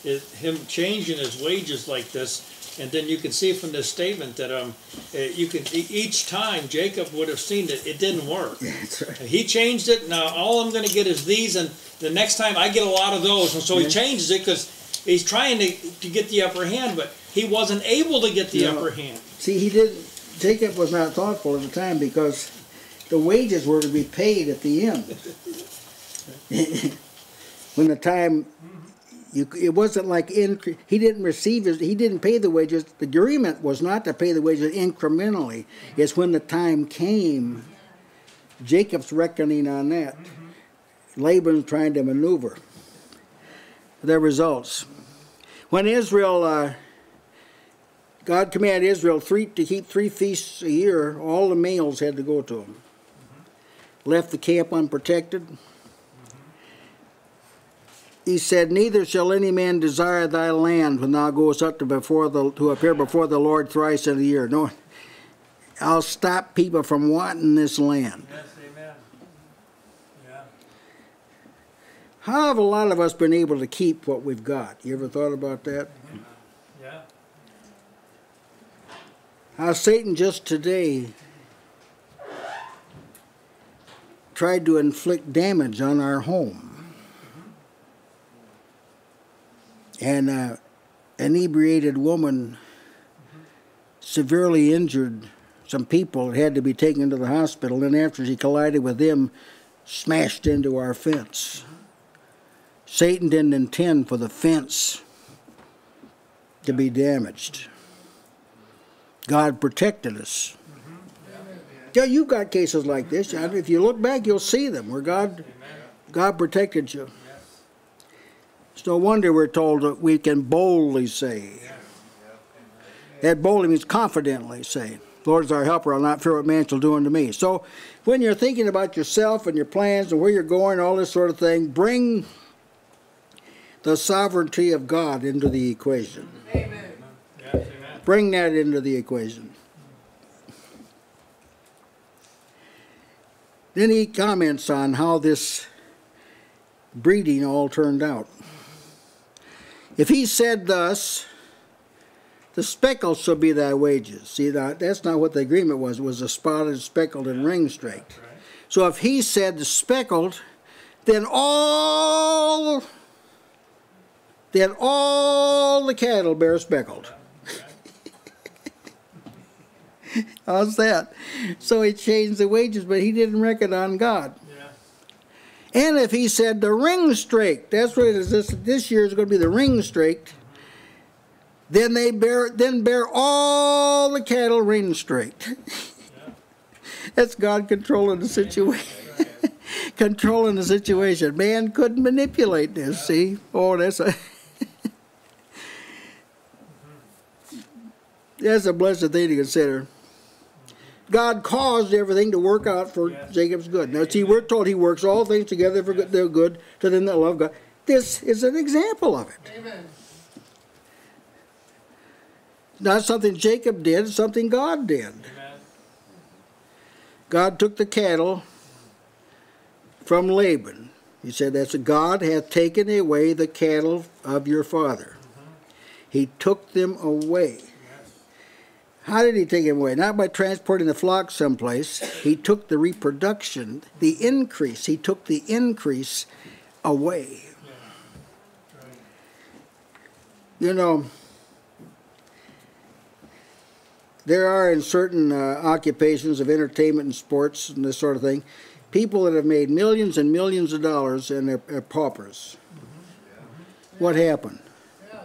is. Him changing his wages like this, and then you can see from this statement that, um, uh, you can, each time Jacob would have seen that it didn't work. That's right. He changed it. Now all I'm going to get is these, and the next time I get a lot of those. And so he changes it because he's trying to, to get the upper hand, but he wasn't able to get the No. upper hand. See, he didn't. Jacob was not thoughtful at the time because the wages were to be paid at the end. when the time, you, it wasn't like incre- he didn't receive his, he didn't pay the wages. The agreement was not to pay the wages incrementally. It's when the time came. Jacob's reckoning on that. Laban's trying to maneuver. their results. When Israel. Uh, God commanded Israel three, to keep three feasts a year. All the males had to go to them. Left the camp unprotected. He said, "Neither shall any man desire thy land when thou goest up to before the to appear before the Lord thrice in a year." No, I'll stop people from wanting this land. Yes, amen. Yeah. How have a lot of us been able to keep what we've got? You ever thought about that? Yeah. How Satan just today tried to inflict damage on our home. And uh, an inebriated woman severely injured some people had to be taken to the hospital and after she collided with them smashed into our fence satan didn't intend for the fence to be damaged God protected us. Yeah, you've got cases like this. and If you look back, you'll see them where God, God protected you. It's no wonder we're told that we can boldly say. That boldly means confidently say, Lord is our helper, I'll not fear what man shall do unto me. So when you're thinking about yourself and your plans and where you're going, all this sort of thing, bring the sovereignty of God into the equation. Amen. Bring that into the equation. Then he comments on how this breeding all turned out. If he said thus, the speckled shall be thy wages. See, that, that's not what the agreement was. It was a spotted, speckled, and ring straked. So if he said the speckled, then all, then all the cattle bear speckled. How's that? So he changed the wages, but he didn't reckon on God. Yeah. And if he said the ring straight, that's what it is. This, this year is going to be the ring straight. Then they bear, then bear all the cattle ring straight. that's God controlling the situation. controlling the situation. Man couldn't manipulate this. See? Oh, that's a. Mm-hmm. that's a blessed thing to consider. God caused everything to work out for Yes. Jacob's good. Now, see, we're told He works all things together for good, they're good to them that love God. This is an example of it. Amen. Not something Jacob did, something God did. Amen. God took the cattle from Laban. He said, That's a God hath taken away the cattle of your father. Mm-hmm. He took them away. How did he take them away? Not by transporting the flock someplace. He took the reproduction, the increase. He took the increase away. You know, there are in certain uh, occupations of entertainment and sports and this sort of thing, people that have made millions and millions of dollars and they're, they're paupers. What happened? Yeah.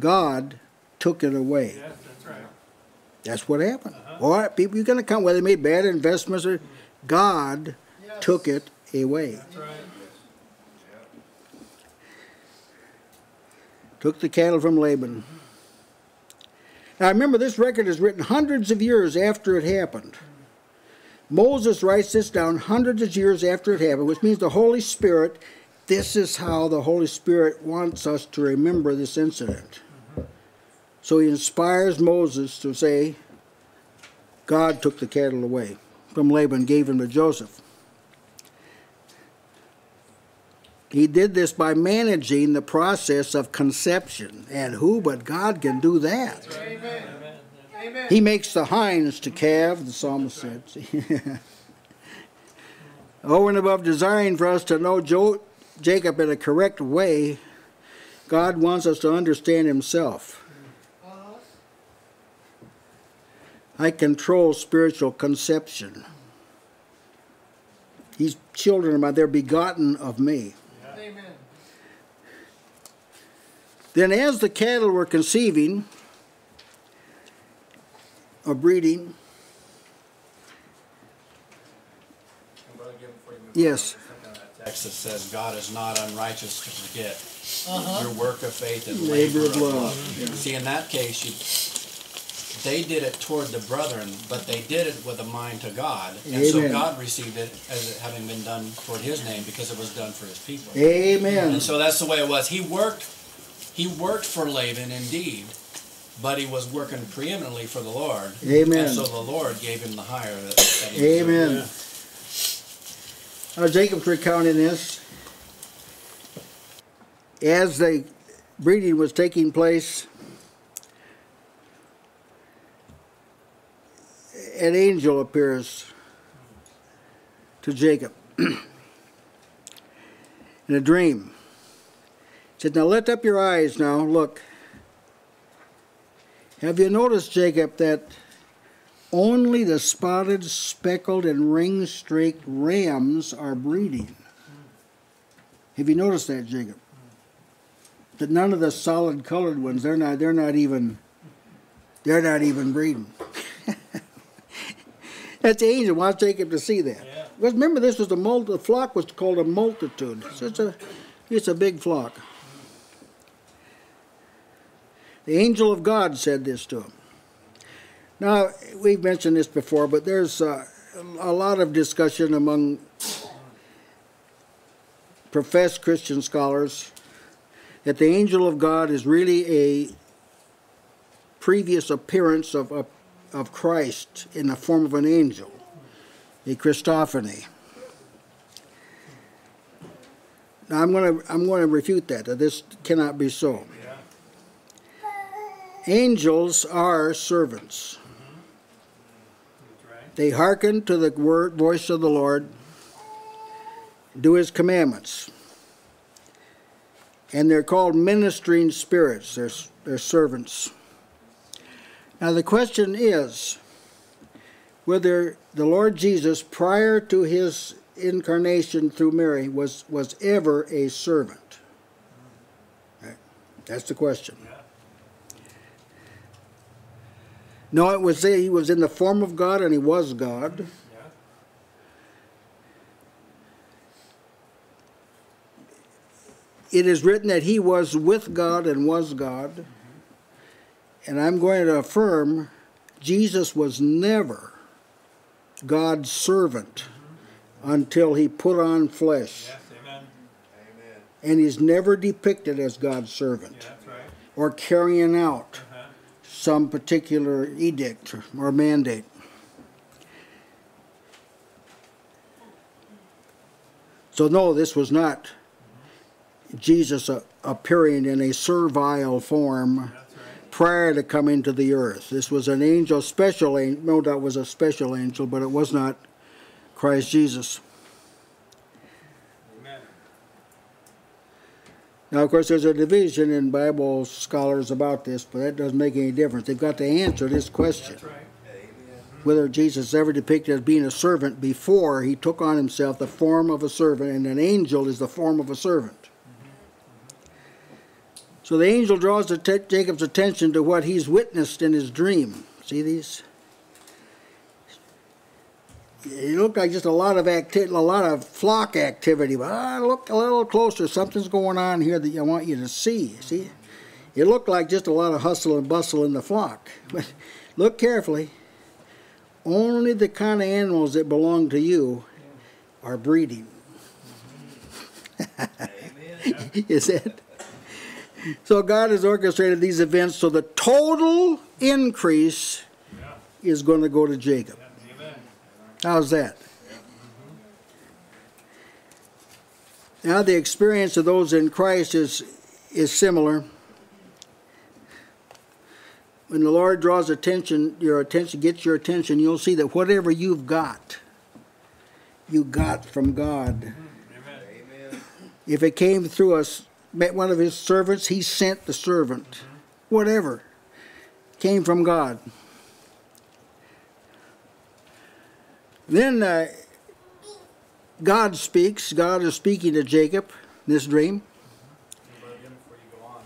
God took it away. Yes, that's what happened. All right, people, you're going to come, whether they made bad investments or God took it away. That's right. Took the cattle from Laban. Now remember, this record is written hundreds of years after it happened. Moses writes this down hundreds of years after it happened, which means the Holy Spirit, this is how the Holy Spirit wants us to remember this incident. So he inspires Moses to say, God took the cattle away from Laban, and gave them to Joseph. He did this by managing the process of conception. And who but God can do that? He makes the hinds to calve, the psalmist said. Over and above desiring for us to know jo- Jacob in a correct way, God wants us to understand himself. I control spiritual conception. These children of mine, they're begotten of me. Amen. Then, as the cattle were conceiving or breeding, yes, Text that says God is not unrighteous to forget uh-huh. your work of faith and Labor labor of of love. love. See, in that case, you, they did it toward the brethren, but they did it with a mind to God, and so God received it as it having been done toward His name because it was done for His people. amen. And so that's the way it was. He worked, he worked for Laban indeed, but he was working preeminently for the Lord. Amen. And so the Lord gave him the hire that, that. Amen. Now, Jacob's recounting this. As the breeding was taking place, an angel appears to Jacob in a dream. He said, Now lift up your eyes now, look. Have you noticed, Jacob, that only the spotted, speckled, and ring-streaked rams are breeding. Have you noticed that, Jacob? That none of the solid-colored ones, they're not, they're not even, they're not even breeding. That's the angel wants Jacob to see that. Yeah. Because remember, this was the mul- the flock was called a multitude. So it's a, it's a big flock. The angel of God said this to him. Now, we've mentioned this before, but there's uh, a lot of discussion among professed Christian scholars that the angel of God is really a previous appearance of, of, of Christ in the form of an angel, a Christophany. Now, I'm going to I'm going to refute that. That this cannot be so. Angels are servants. Mm-hmm. They hearken to the word, voice of the Lord, do his commandments. And they're called ministering spirits, they're, they're servants. Now, the question is whether the Lord Jesus, prior to his incarnation through Mary, was, was ever a servant. Right? That's the question. No, it was he was in the form of God and he was God. It is written that he was with God and was God. And I'm going to affirm Jesus was never God's servant until he put on flesh. Yes, amen. And he's never depicted as God's servant Yeah, right. or carrying out Uh-huh. some particular edict or mandate. So, no, this was not Jesus uh, appearing in a servile form That's right. Prior to coming to the earth. This was an angel, special angel, no doubt was a special angel, but it was not Christ Jesus. Amen. Now, of course, there's a division in Bible scholars about this, but that doesn't make any difference. They've got to answer this question. That's right. whether Jesus is ever depicted as being a servant before he took on himself the form of a servant, and an angel is the form of a servant. So the angel draws Jacob's attention to what he's witnessed in his dream. See these? It looked like just a lot of activity, a lot of flock activity. But ah, look a little closer. Something's going on here that I want you to see. See, It looked like just a lot of hustle and bustle in the flock. But look carefully. Only the kind of animals that belong to you are breeding. Is it? So God has orchestrated these events so the total increase is going to go to Jacob. How's that? Now the experience of those in Christ is is similar. When the Lord draws attention, your attention gets your attention, you'll see that whatever you've got, you got from God. Mm, if it came through us, met one of his servants, he sent the servant. Whatever came from God. Then uh, God speaks. God is speaking to Jacob in this dream.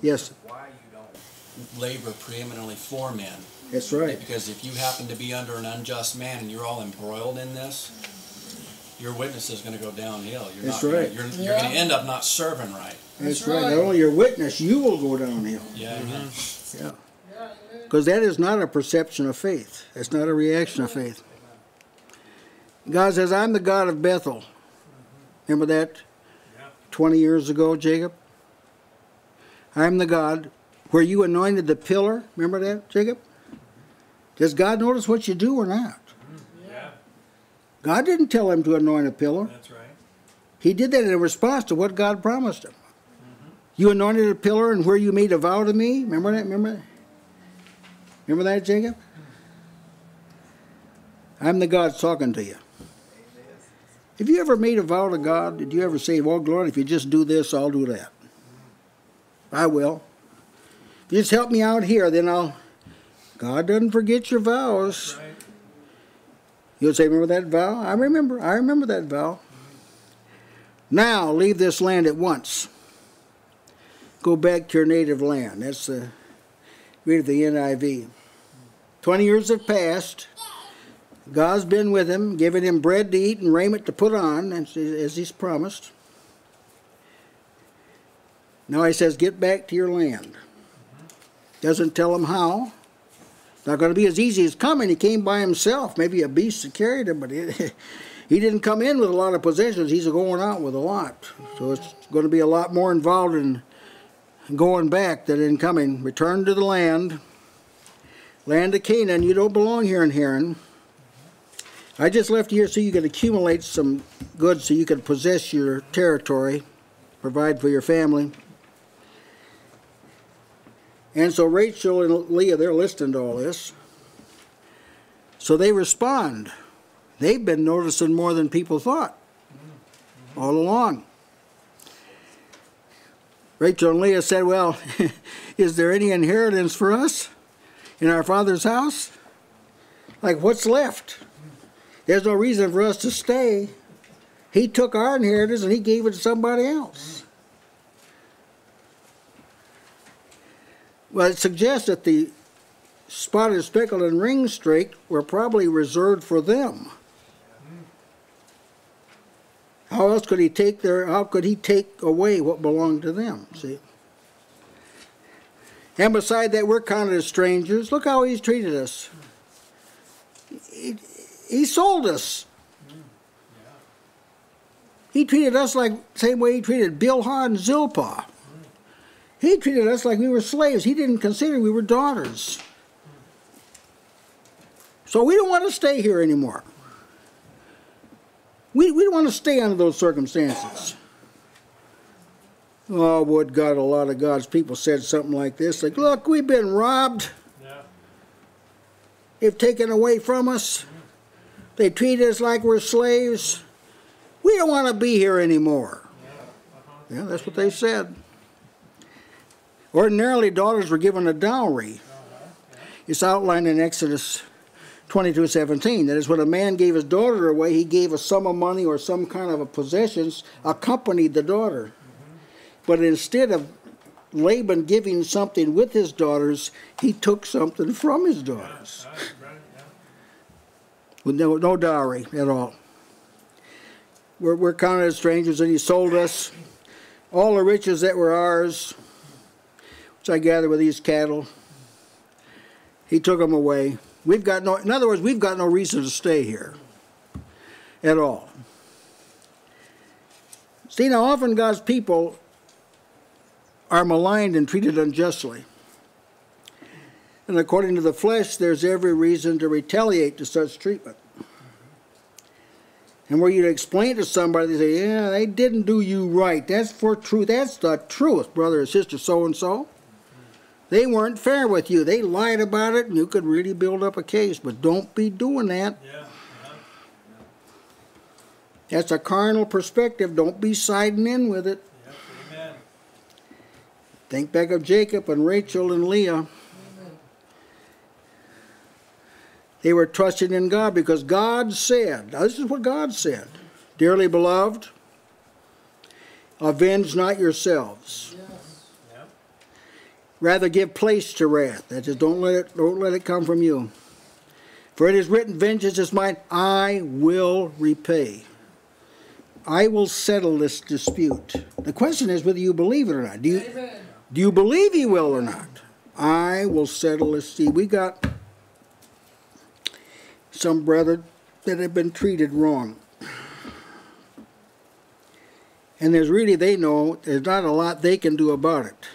Yes, Why you don't labor preeminently for men. that's right. Because if you happen to be under an unjust man and you're all embroiled in this, your witness is going to go downhill. You're That's not right. Gonna, you're you're going to end up not serving right. That's right. Not only your witness, you will go downhill. Yeah. Mm-hmm. amen. Yeah. Because that is not a perception of faith. That's not a reaction of faith. God says, I'm the God of Bethel. Remember that 20 years ago, Jacob? I'm the God where you anointed the pillar. Remember that, Jacob? Does God notice what you do or not? God didn't tell him to anoint a pillar. that's right. He did that in response to what God promised him. You anointed a pillar and where you made a vow to me. Remember that? Remember that? Remember that, Jacob? I'm the God talking to you. Have you ever made a vow to God? Did you ever say, Well, Lord, if you just do this, I'll do that? I will. If you just help me out here, then I'll. God doesn't forget your vows. You'll say, Remember that vow? I remember. I remember that vow. Now leave this land at once. Go back to your native land. That's the read of the NIV. Twenty years have passed. God's been with him, giving him bread to eat and raiment to put on, as, as he's promised. Now he says, Get back to your land. Doesn't tell him how. Not going to be as easy as coming. He came by himself. Maybe a beast that carried him, but he, didn't come in with a lot of possessions. He's going out with a lot. So it's going to be a lot more involved in going back than in coming. Return to the land, land of Canaan. You don't belong here in Haran. I just left here so you could accumulate some goods so you could possess your territory, provide for your family. And so Rachel and Leah, they're listening to all this. So they respond. They've been noticing more than people thought all along. Rachel and Leah said, Well, is there any inheritance for us in our father's house? Like, what's left? There's no reason for us to stay. He took our inheritance and he gave it to somebody else. Well, it suggests that the spotted, speckled, and ring streak were probably reserved for them. How else could he take their? How could he take away what belonged to them? See. And beside that, we're counted as strangers. Look how he's treated us. He, he sold us. He treated us like same way he treated Bilhah and Zilpah. He treated us like we were slaves. He didn't consider we were daughters. So we don't want to stay here anymore. We, we don't want to stay under those circumstances. Oh, would God, a lot of God's people said something like this like, look, we've been robbed. Yeah. They've taken away from us. They treat us like we're slaves. We don't want to be here anymore. Uh-huh. Yeah, that's what they said. Ordinarily, daughters were given a dowry. It's outlined in Exodus 22 17. That is, when a man gave his daughter away, he gave a sum of money or some kind of a possessions accompanied the daughter. But instead of Laban giving something with his daughters, he took something from his daughters with no, no dowry at all. We're, we're counted as strangers, and he sold us all the riches that were ours. So I gather with these cattle. He took them away. We've got no, in other words, we've got no reason to stay here at all. See, now often God's people are maligned and treated unjustly. And according to the flesh, there's every reason to retaliate to such treatment. And where you explain to somebody, they say, yeah, they didn't do you right. That's for truth. That's the truth, brother or sister so and so. They weren't fair with you. They lied about it, and you could really build up a case. But don't be doing that. Yeah. That's a carnal perspective. Don't be siding in with it. Yep. Think back of Jacob and Rachel and Leah. They were trusting in God because God said, this is what God said Dearly beloved, avenge not yourselves. Yep. Rather give place to wrath. That is, don't let it don't let it come from you. For it is written, Vengeance is mine, I will repay. I will settle this dispute. The question is whether you believe it or not. Do you do you believe he will or not? I will settle this. See, we got some brethren that have been treated wrong. And there's really, they know, there's not a lot they can do about it.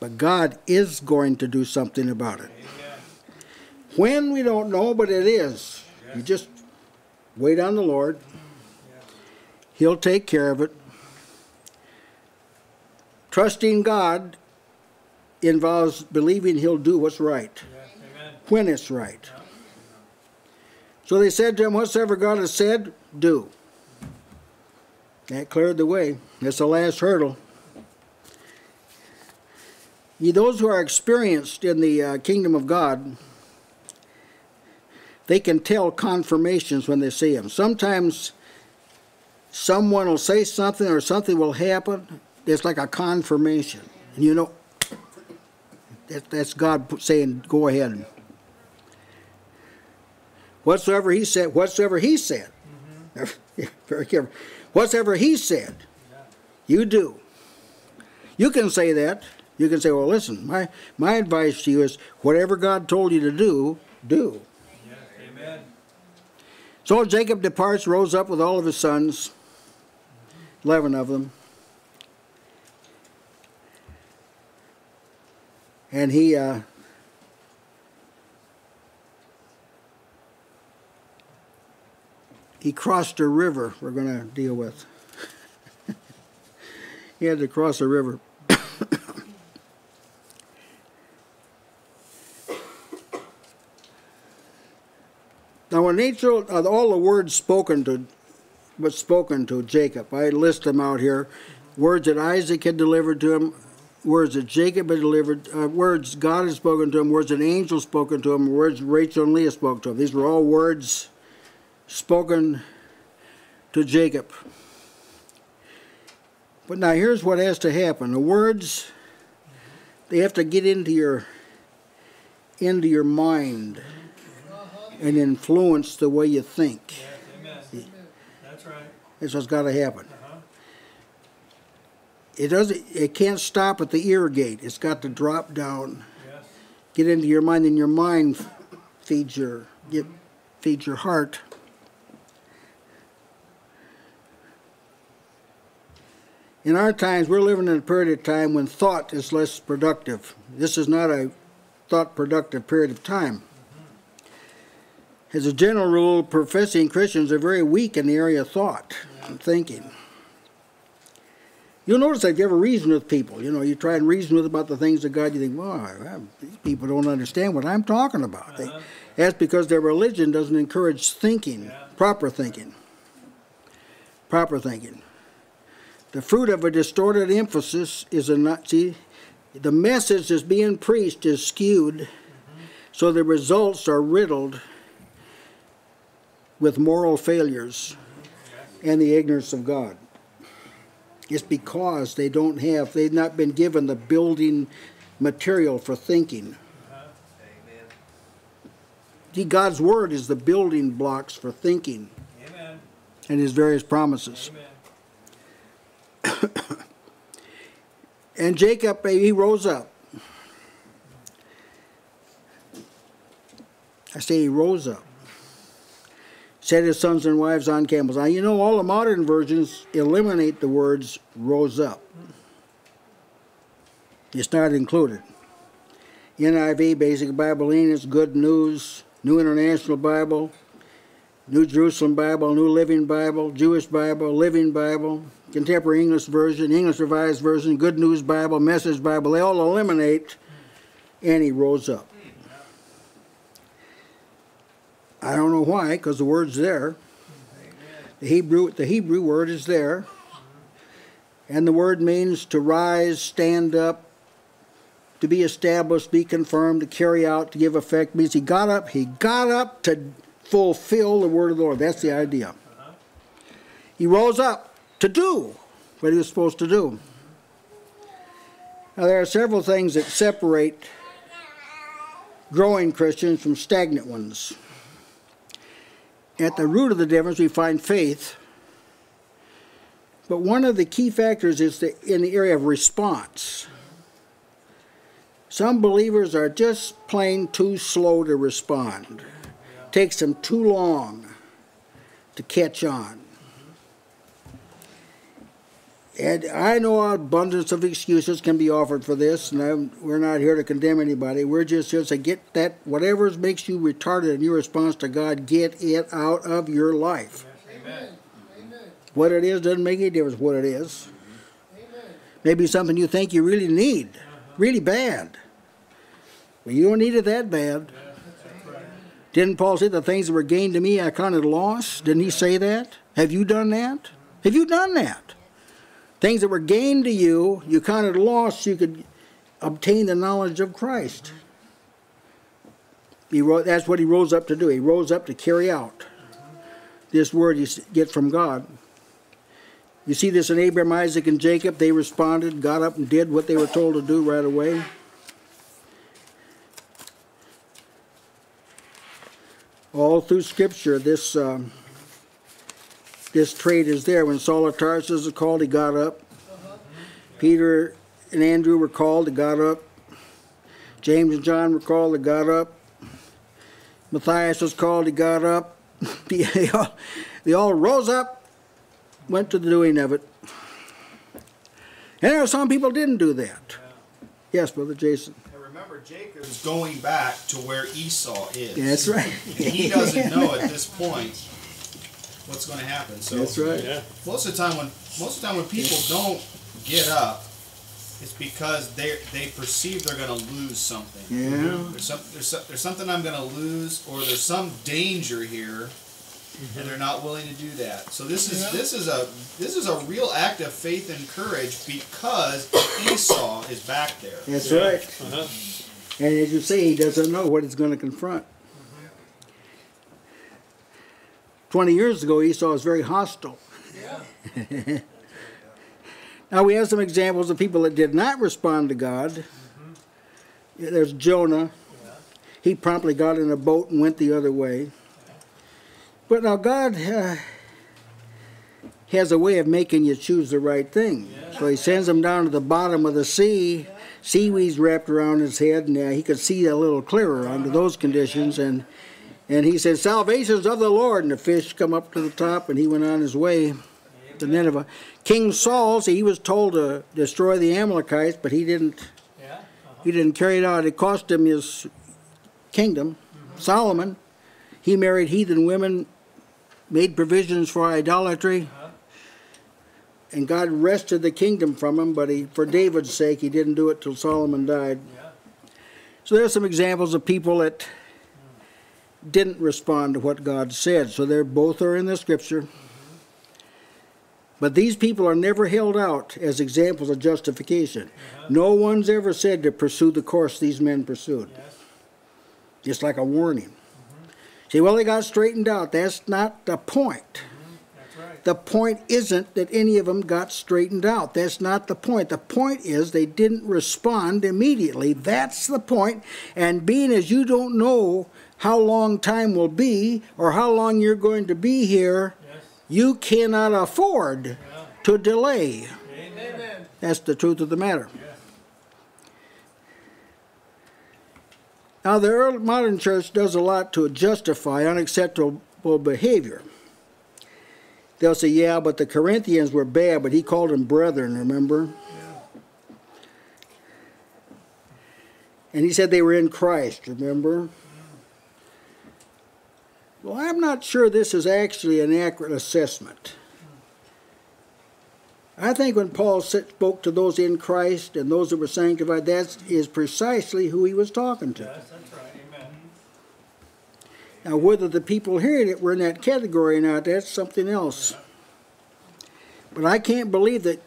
But God is going to do something about it. Amen. When, we don't know, but it is. You just wait on the Lord. He'll take care of it. Trusting God involves believing He'll do what's right Yeah. Amen. when it's right. So they said to him, Whatsoever God has said, do. That cleared the way. That's the last hurdle. Ye, those who are experienced in the uh, kingdom of God, they can tell confirmations when they see them. Sometimes someone will say something or something will happen. It's like a confirmation. And you know, that, that's God saying, Go ahead. Whatsoever he said, whatsoever he said. Very careful. Whatsoever he said, you do. You can say that. You can say, well, listen, my, my advice to you is whatever God told you to do, do. Yes. Amen. So Jacob departs, rose up with all of his sons, eleven of them. And he uh, he crossed a river we're going to deal with. he had to cross a river. Now, when Angel, uh, all the words spoken to, was spoken to Jacob, I list them out here. Words that Isaac had delivered to him, words that Jacob had delivered, uh, words God had spoken to him, words an angel spoken to him, words Rachel and Leah spoke to him. These were all words spoken to Jacob. But now here's what has to happen. The words they have to get into your into your mind and influence the way you think. Yes. Amen. That's right. That's what's got to happen. Uh-huh. It doesn't. It can't stop at the ear gate. It's got to drop down, Yes. get into your mind, and your mind feeds your get, feeds your heart. In our times, we're living in a period of time when thought is less productive. This is not a thought productive period of time. As a general rule, professing Christians are very weak in the area of thought and thinking. You'll notice if you ever reason with people, you know, you try and reason with about the things of God, you think, well, these people don't understand what I'm talking about. Uh-huh. that's because their religion doesn't encourage thinking, Yeah. proper thinking. Proper thinking. The fruit of a distorted emphasis is a not, see, the message that's being preached is skewed, so the results are riddled with moral failures and the ignorance of God. It's because they don't have, they've not been given the building material for thinking. See, God's Word is the building blocks for thinking Amen. and His various promises. And Jacob, uh, he rose up. I say he rose up. Set his sons and wives on camels. Now, you know, all the modern versions eliminate the words rose up. It's not included. NIV, Basic Bible English, Good News, New International Bible, New Jerusalem Bible, New Living Bible, Jewish Bible, Living Bible, Contemporary English Version, English Revised Version, Good News Bible, Message Bible, they all eliminate he rose up. I don't know why, because the word's there. The Hebrew, the Hebrew word is there. And the word means to rise, stand up, to be established, be confirmed, to carry out, to give effect. Means he got up, he got up to fulfill the word of the Lord. That's the idea. He rose up to do what he was supposed to do. Now, there are several things that separate growing Christians from stagnant ones. At the root of the difference, we find faith. But one of the key factors is the, in the area of response. Some believers are just plain too slow to respond. Takes them too long to catch on. And I know abundance of excuses can be offered for this, and I'm, we're not here to condemn anybody. We're just here to get that whatever makes you retarded in your response to God, get it out of your life. Amen. What it is doesn't make any difference what it is. Maybe something you think you really need, really bad. Well, you don't need it that bad. Didn't Paul say the things that were gained to me I counted loss? Didn't he say that? Have you done that? Have you done that? Things that were gained to you, you counted loss so you could obtain the knowledge of Christ. He wrote, that's what he rose up to do. He rose up to carry out this word you get from God. You see this in Abraham, Isaac, and Jacob. They responded, got up, and did what they were told to do right away. All through Scripture, this um, this trait is there. When Saul of Tarsus was called, he got up. Peter and Andrew were called, they got up. James and John were called, they got up. Matthias was called, he got up. they, all, they all rose up, went to the doing of it. And there are some people didn't do that. Yes, Brother Jason. And remember, Jacob's going back to where Esau is. That's right. He doesn't know at this point what's going to happen. So That's right. Yeah. most of the time, when most of the time when people don't get up, it's because they they perceive they're going to lose something. Yeah. There's some there's, some, there's something I'm going to lose, or there's some danger here, and they're not willing to do that. So this is this is a this is a real act of faith and courage because Esau is back there. That's right. Uh-huh. And as you say, he doesn't know what he's going to confront. Twenty years ago, Esau was very hostile. Yeah. now we have some examples of people that did not respond to God. There's Jonah. He promptly got in a boat and went the other way. But now God uh, has a way of making you choose the right thing. So He sends him down to the bottom of the sea. Seaweed's wrapped around his head, and uh, he could see a little clearer under those conditions. And and he said, "Salvation's of the Lord." And the fish come up to the top, and he went on his way to Nineveh. King Saul, see, he was told to destroy the Amalekites, but he didn't. Yeah. Uh-huh. He didn't carry it out. It cost him his kingdom. Mm-hmm. Solomon, he married heathen women, made provisions for idolatry, uh-huh. and God wrested the kingdom from him. But he, for David's sake, he didn't do it till Solomon died. Yeah. So there are some examples of people that didn't respond to what God said. So they're both are in the Scripture. But these people are never held out as examples of justification. Uh-huh. No one's ever said to pursue the course these men pursued. Yes. Just like a warning. Mm-hmm. Say, well, they got straightened out. That's not the point. Mm-hmm. That's right. The point isn't that any of them got straightened out. That's not the point. The point is they didn't respond immediately. That's the point. And being as you don't know how long time will be or how long you're going to be here, yes. you cannot afford yeah. to delay. Amen. That's the truth of the matter. Now, the early modern church does a lot to justify unacceptable behavior. They'll say, yeah, but the Corinthians were bad, but he called them brethren, remember? Yeah. And he said they were in Christ, remember? Well, I'm not sure this is actually an accurate assessment. I think when Paul spoke to those in Christ and those that were sanctified, that is precisely who he was talking to. Yes, that's right, amen. Now, whether the people hearing it were in that category or not, that's something else. But I can't believe that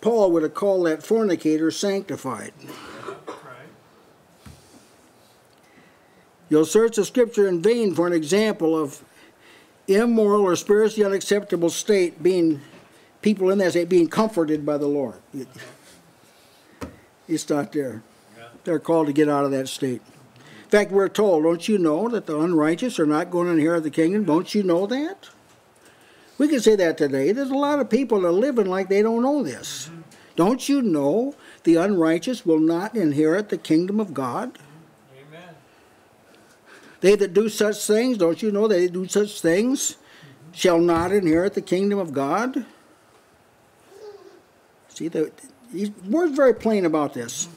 Paul would have called that fornicator sanctified. You'll search the scripture in vain for an example of immoral or spiritually unacceptable state being people in that state being comforted by the Lord. It- It's not there. They're called to get out of that state. In fact, we're told, don't you know that the unrighteous are not going to inherit the kingdom? Don't you know that? We can say that today. There's a lot of people that are living like they don't know this. Mm-hmm. Don't you know the unrighteous will not inherit the kingdom of God? They that do such things, don't you know they do such things, shall not inherit the kingdom of God? See, the he's word's very plain about this.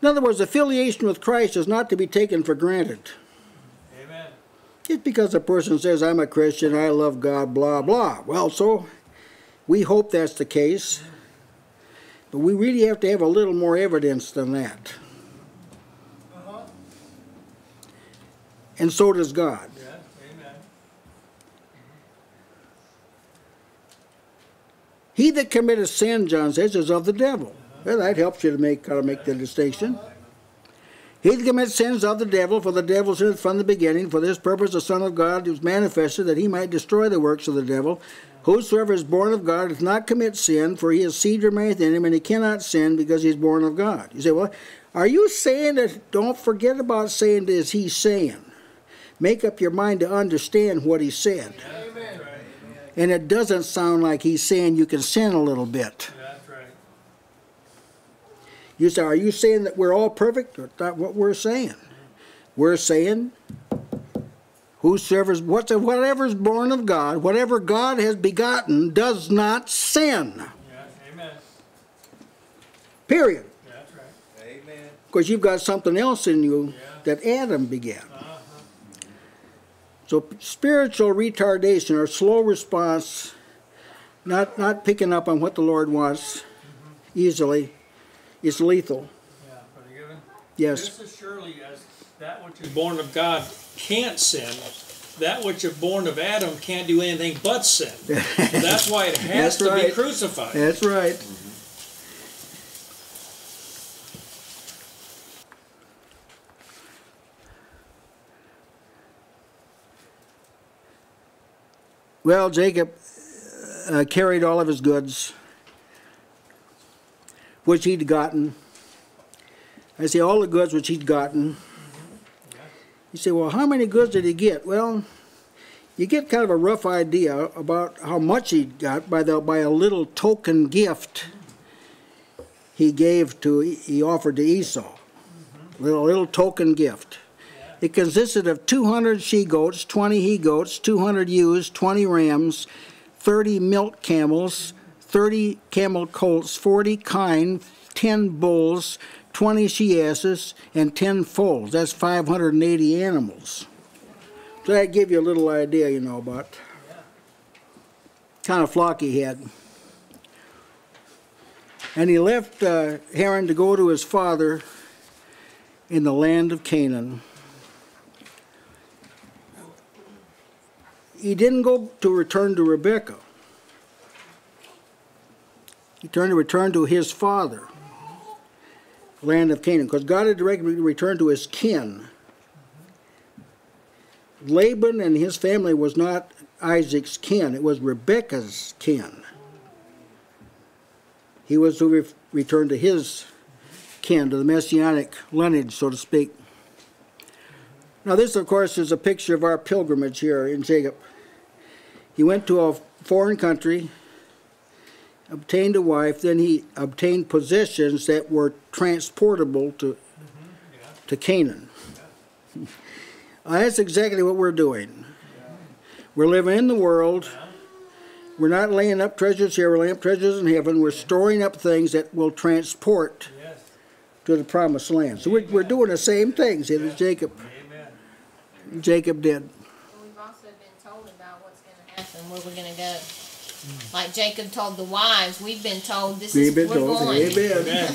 In other words, affiliation with Christ is not to be taken for granted. Amen. Just because a person says, I'm a Christian, I love God, blah, blah. Well, so we hope that's the case, but we really have to have a little more evidence than that. And so does God. He that committeth sin, John says, is of the devil. Well, that helps you to make kind of make the distinction. He that commits sins of the devil, for the devil sinned from the beginning. For this purpose the Son of God was manifested, that he might destroy the works of the devil. Whosoever is born of God does not commit sin, for his seed remaineth in him, and he cannot sin because he is born of God. You say, well, are you saying that? Don't forget about saying this. He's saying. Make up your mind to understand what he said. Amen. And it doesn't sound like he's saying you can sin a little bit. Right. You say, are you saying that we're all perfect? That's not what we're saying. We're saying whosoever's what's whatever's born of God, whatever God has begotten, does not sin. Yes, amen. Period. That's right. Amen. Because you've got something else in you Yeah. that Adam began. Uh-huh. So spiritual retardation or slow response, not not picking up on what the Lord wants mm-hmm. easily, is lethal. Yeah. Yes. Just as surely as that which is born of God can't sin, that which is born of Adam can't do anything but sin. So that's why it has to be crucified. That's right. Well, Jacob uh, carried all of his goods, which he'd gotten. I say all the goods which he'd gotten. You say, well, how many goods did he get? Well, you get kind of a rough idea about how much he'd got by the by a little token gift he gave to he offered to Esau. Little little token gift. It consisted of 200 she goats, 20 he goats, 200 ewes, 20 rams, 30 milk camels, 30 camel colts, 40 kine, 10 bulls, 20 she asses, and 10 foals. That's 580 animals. So that give you a little idea, you know, about kind of flock he had. And he left uh, Haran to go to his father in the land of Canaan. He didn't go to return to Rebekah. He turned to return to his father, land of Canaan, because God had directed him to return to his kin. Laban and his family was not Isaac's kin, it was Rebekah's kin. He was to re- return to his kin, to the messianic lineage, so to speak. Now, this, of course, is a picture of our pilgrimage here in Jacob. He went to a foreign country, obtained a wife, then he obtained possessions that were transportable to, to Canaan. Uh, that's exactly what we're doing. We're living in the world. We're not laying up treasures here, we're laying up treasures in heaven. We're storing up things that will transport Yes, to the promised land. So we're, we're doing the same things that Jacob, amen. Jacob did. We've also been told about what's gonna where we're gonna go. Like Jacob told the wives, we've been told this We've is, been we're told, going. amen. Amen.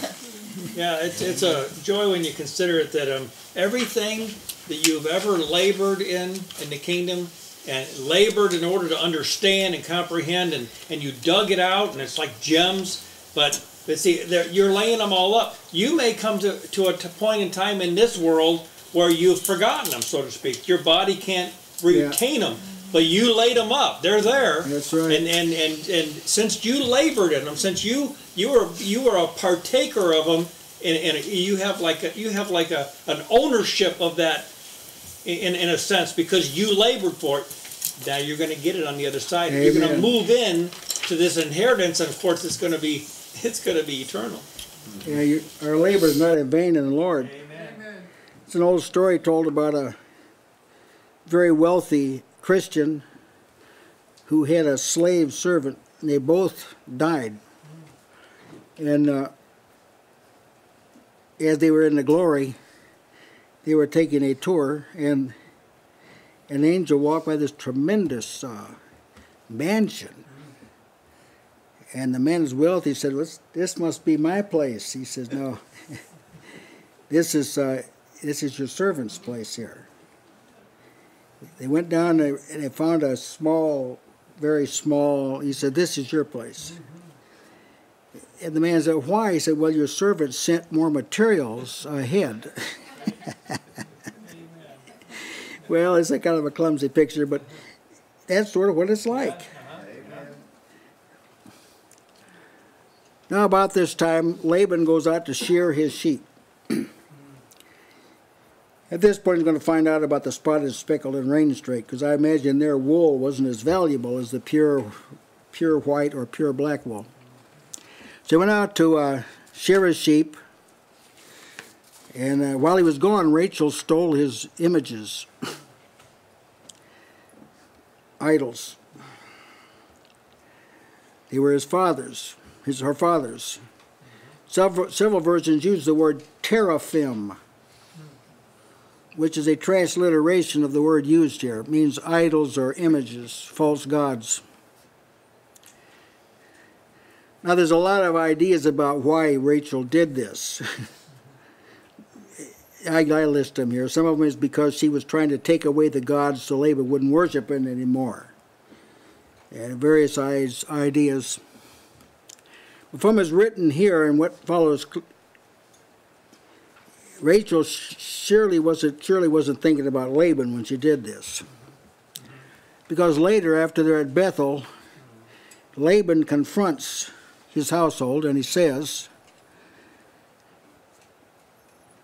Yeah, it's, it's a joy when you consider it that um, everything that you've ever labored in in the kingdom and labored in order to understand and comprehend and, and you dug it out and it's like gems, but but see, you're laying them all up. You may come to, to a t- point in time in this world where you've forgotten them, so to speak. Your body can't retain them, but you laid them up. They're there. That's right. And and and and since you labored in them, since you you were you were a partaker of them, and, and you have like a, you have like a an ownership of that, in in a sense because you labored for it. Now you're going to get it on the other side. You're going to move in to this inheritance, and of course it's going to be it's going to be eternal. Yeah, you, our labor is not in vain in the Lord. Amen. It's an old story told about a very wealthy Christian who had a slave servant, and they both died. And uh, as they were in the glory, they were taking a tour, and an angel walked by this tremendous uh, mansion. And the man is wealthy. Said, "This this must be my place." He says, "No, this is uh, this is your servant's place here." They went down and they found a small, very small. He said, "This is your place." And the man said, "Why?" He said, "Well, your servant sent more materials ahead." well, it's a kind of a clumsy picture, but that's sort of what it's like. Now, about this time, Laban goes out to shear his sheep. At this point, he's going to find out about the spotted, speckled, and rain streak, because I imagine their wool wasn't as valuable as the pure, pure white or pure black wool. So he went out to uh, shear his sheep, and uh, while he was gone, Rachel stole his images, idols. They were his father's, his her father's. Several, several versions use the word teraphim, which is a transliteration of the word used here. It means idols or images, false gods. Now, there's a lot of ideas about why Rachel did this. I, I list them here. Some of them is because she was trying to take away the gods so Laban wouldn't worship him anymore. And various ideas. From is written here and what follows, Rachel surely wasn't surely wasn't thinking about Laban when she did this, because later after they're at Bethel, Laban confronts his household and he says,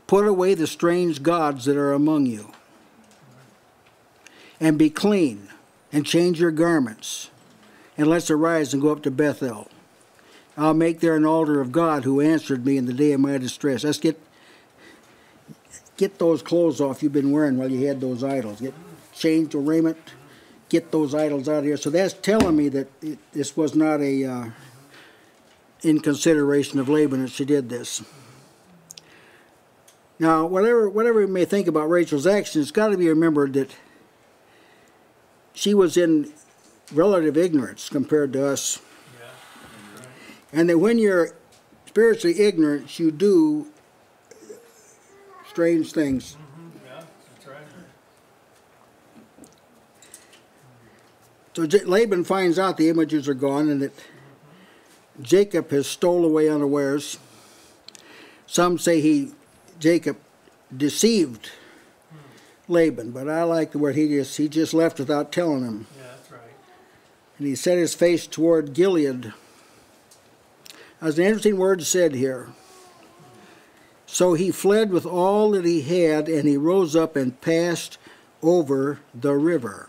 "Put away the strange gods that are among you, and be clean, and change your garments, and let's arise and go up to Bethel." I'll make there an altar of God who answered me in the day of my distress. Let's get get those clothes off you've been wearing while you had those idols. Get change your raiment. Get those idols out of here. So that's telling me that it, this was not a uh, in consideration of Laban that she did this. Now, whatever whatever we may think about Rachel's actions, it's got to be remembered that she was in relative ignorance compared to us. And that when you're spiritually ignorant, you do strange things. Yeah, that's right. So J- Laban finds out the images are gone and that Jacob has stole away unawares. Some say he, Jacob, deceived Laban, but I like the word he just he just left without telling him. Yeah, that's right. and he set his face toward Gilead. There's an interesting word said here. So he fled with all that he had, and he rose up and passed over the river.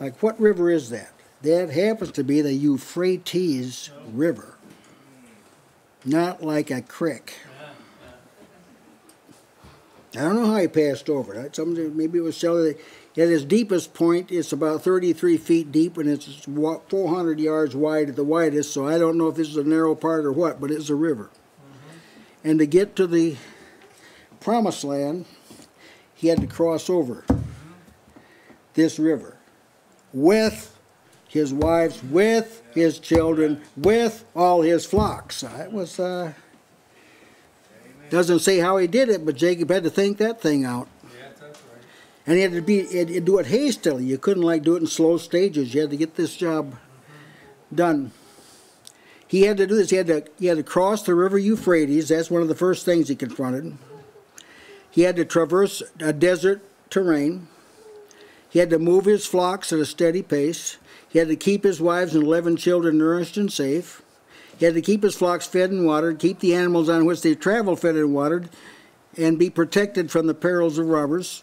Like, what river is that? That happens to be the Euphrates River, not like a creek. I don't know how he passed over. Something maybe it was shallow. At its deepest point, it's about 33 feet deep, and it's 400 yards wide at the widest. So I don't know if this is a narrow part or what, but it's a river. And to get to the promised land, he had to cross over this river with his wives, with his children, with all his flocks. Uh, It was, uh, doesn't say how he did it, but Jacob had to think that thing out. And he had to be, he had to do it hastily. You couldn't like do it in slow stages. You had to get this job done. He had to do this. He had to, he had to cross the river Euphrates. That's one of the first things he confronted. He had to traverse a desert terrain. He had to move his flocks at a steady pace. He had to keep his wives and eleven children nourished and safe. He had to keep his flocks fed and watered, keep the animals on which they traveled fed and watered, and be protected from the perils of robbers.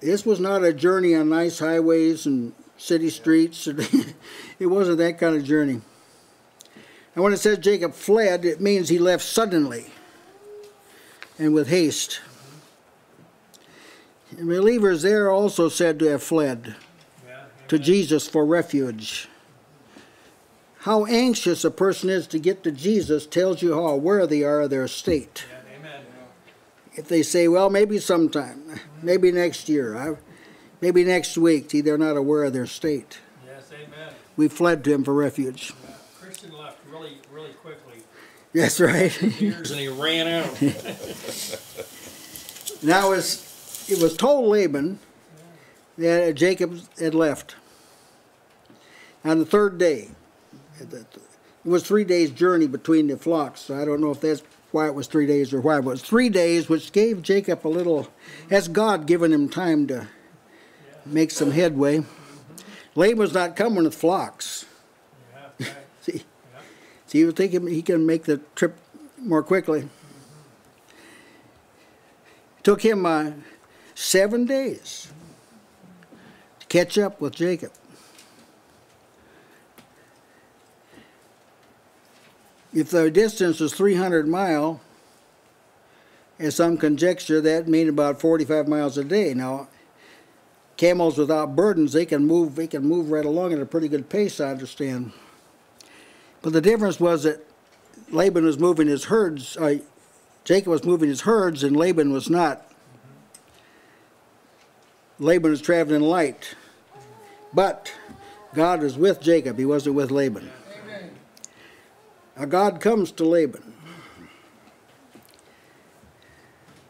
This was not a journey on nice highways and city streets. it wasn't that kind of journey. And when it says Jacob fled, it means he left suddenly and with haste. And believers there are also said to have fled to Jesus for refuge. How anxious a person is to get to Jesus tells you how aware they are of their state. Amen. If they say, well, maybe sometime, maybe next year, I, maybe next week, see, they're not aware of their state. Yes, amen. We fled to him for refuge. Christian left really, really quickly. That's right. Years and he ran out. now, it was, it was told Laban that Jacob had left on the third day. It was three days' journey between the flocks, so I don't know if that's why it was three days or why it was three days, which gave Jacob a little, has God given him time to make some headway. Laban's not coming with flocks. see, see, he was thinking he can make the trip more quickly. Took him uh, seven days to catch up with Jacob. If the distance is 300 mile, as some conjecture, that mean about 45 miles a day. Now, camels without burdens, they can move. They can move right along at a pretty good pace, I understand. But the difference was that Laban was moving his herds. Uh, Jacob was moving his herds, and Laban was not. Laban was traveling light, but God was with Jacob. He wasn't with Laban. Now God comes to Laban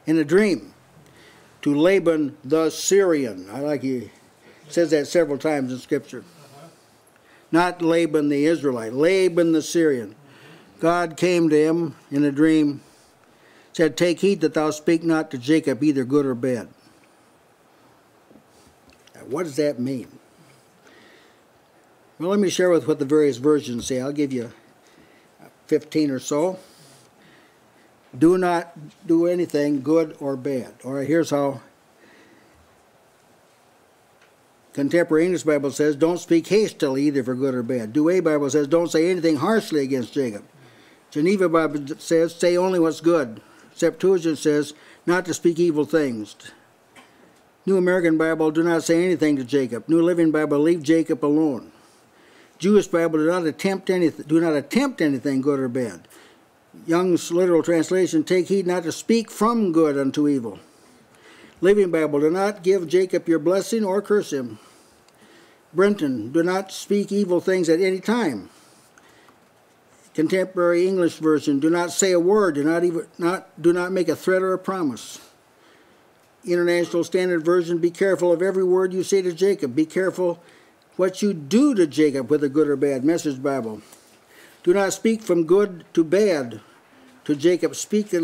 in a dream to Laban the Syrian. I like he says that several times in Scripture. Not Laban the Israelite, Laban the Syrian. God came to him in a dream, said, Take heed that thou speak not to Jacob either good or bad. Now, what does that mean? Well, let me share with what the various versions say. I'll give you 15 or so. Do not do anything good or bad. All right, here's how contemporary English Bible says, don't speak hastily either for good or bad. Douay Bible says, don't say anything harshly against Jacob. Geneva Bible says, say only what's good. Septuagint says, not to speak evil things. New American Bible, do not say anything to Jacob. New Living Bible, leave Jacob alone. Jewish Bible, do not attempt anything. Do not attempt anything good or bad. Young's literal translation: Take heed not to speak from good unto evil. Living Bible, do not give Jacob your blessing or curse him. Brenton, do not speak evil things at any time. Contemporary English Version, do not say a word. Do not even not do not make a threat or a promise. International Standard Version, be careful of every word you say to Jacob. Be careful what you do to Jacob, whether good or bad. Message Bible. Do not speak from good to bad to Jacob. Speak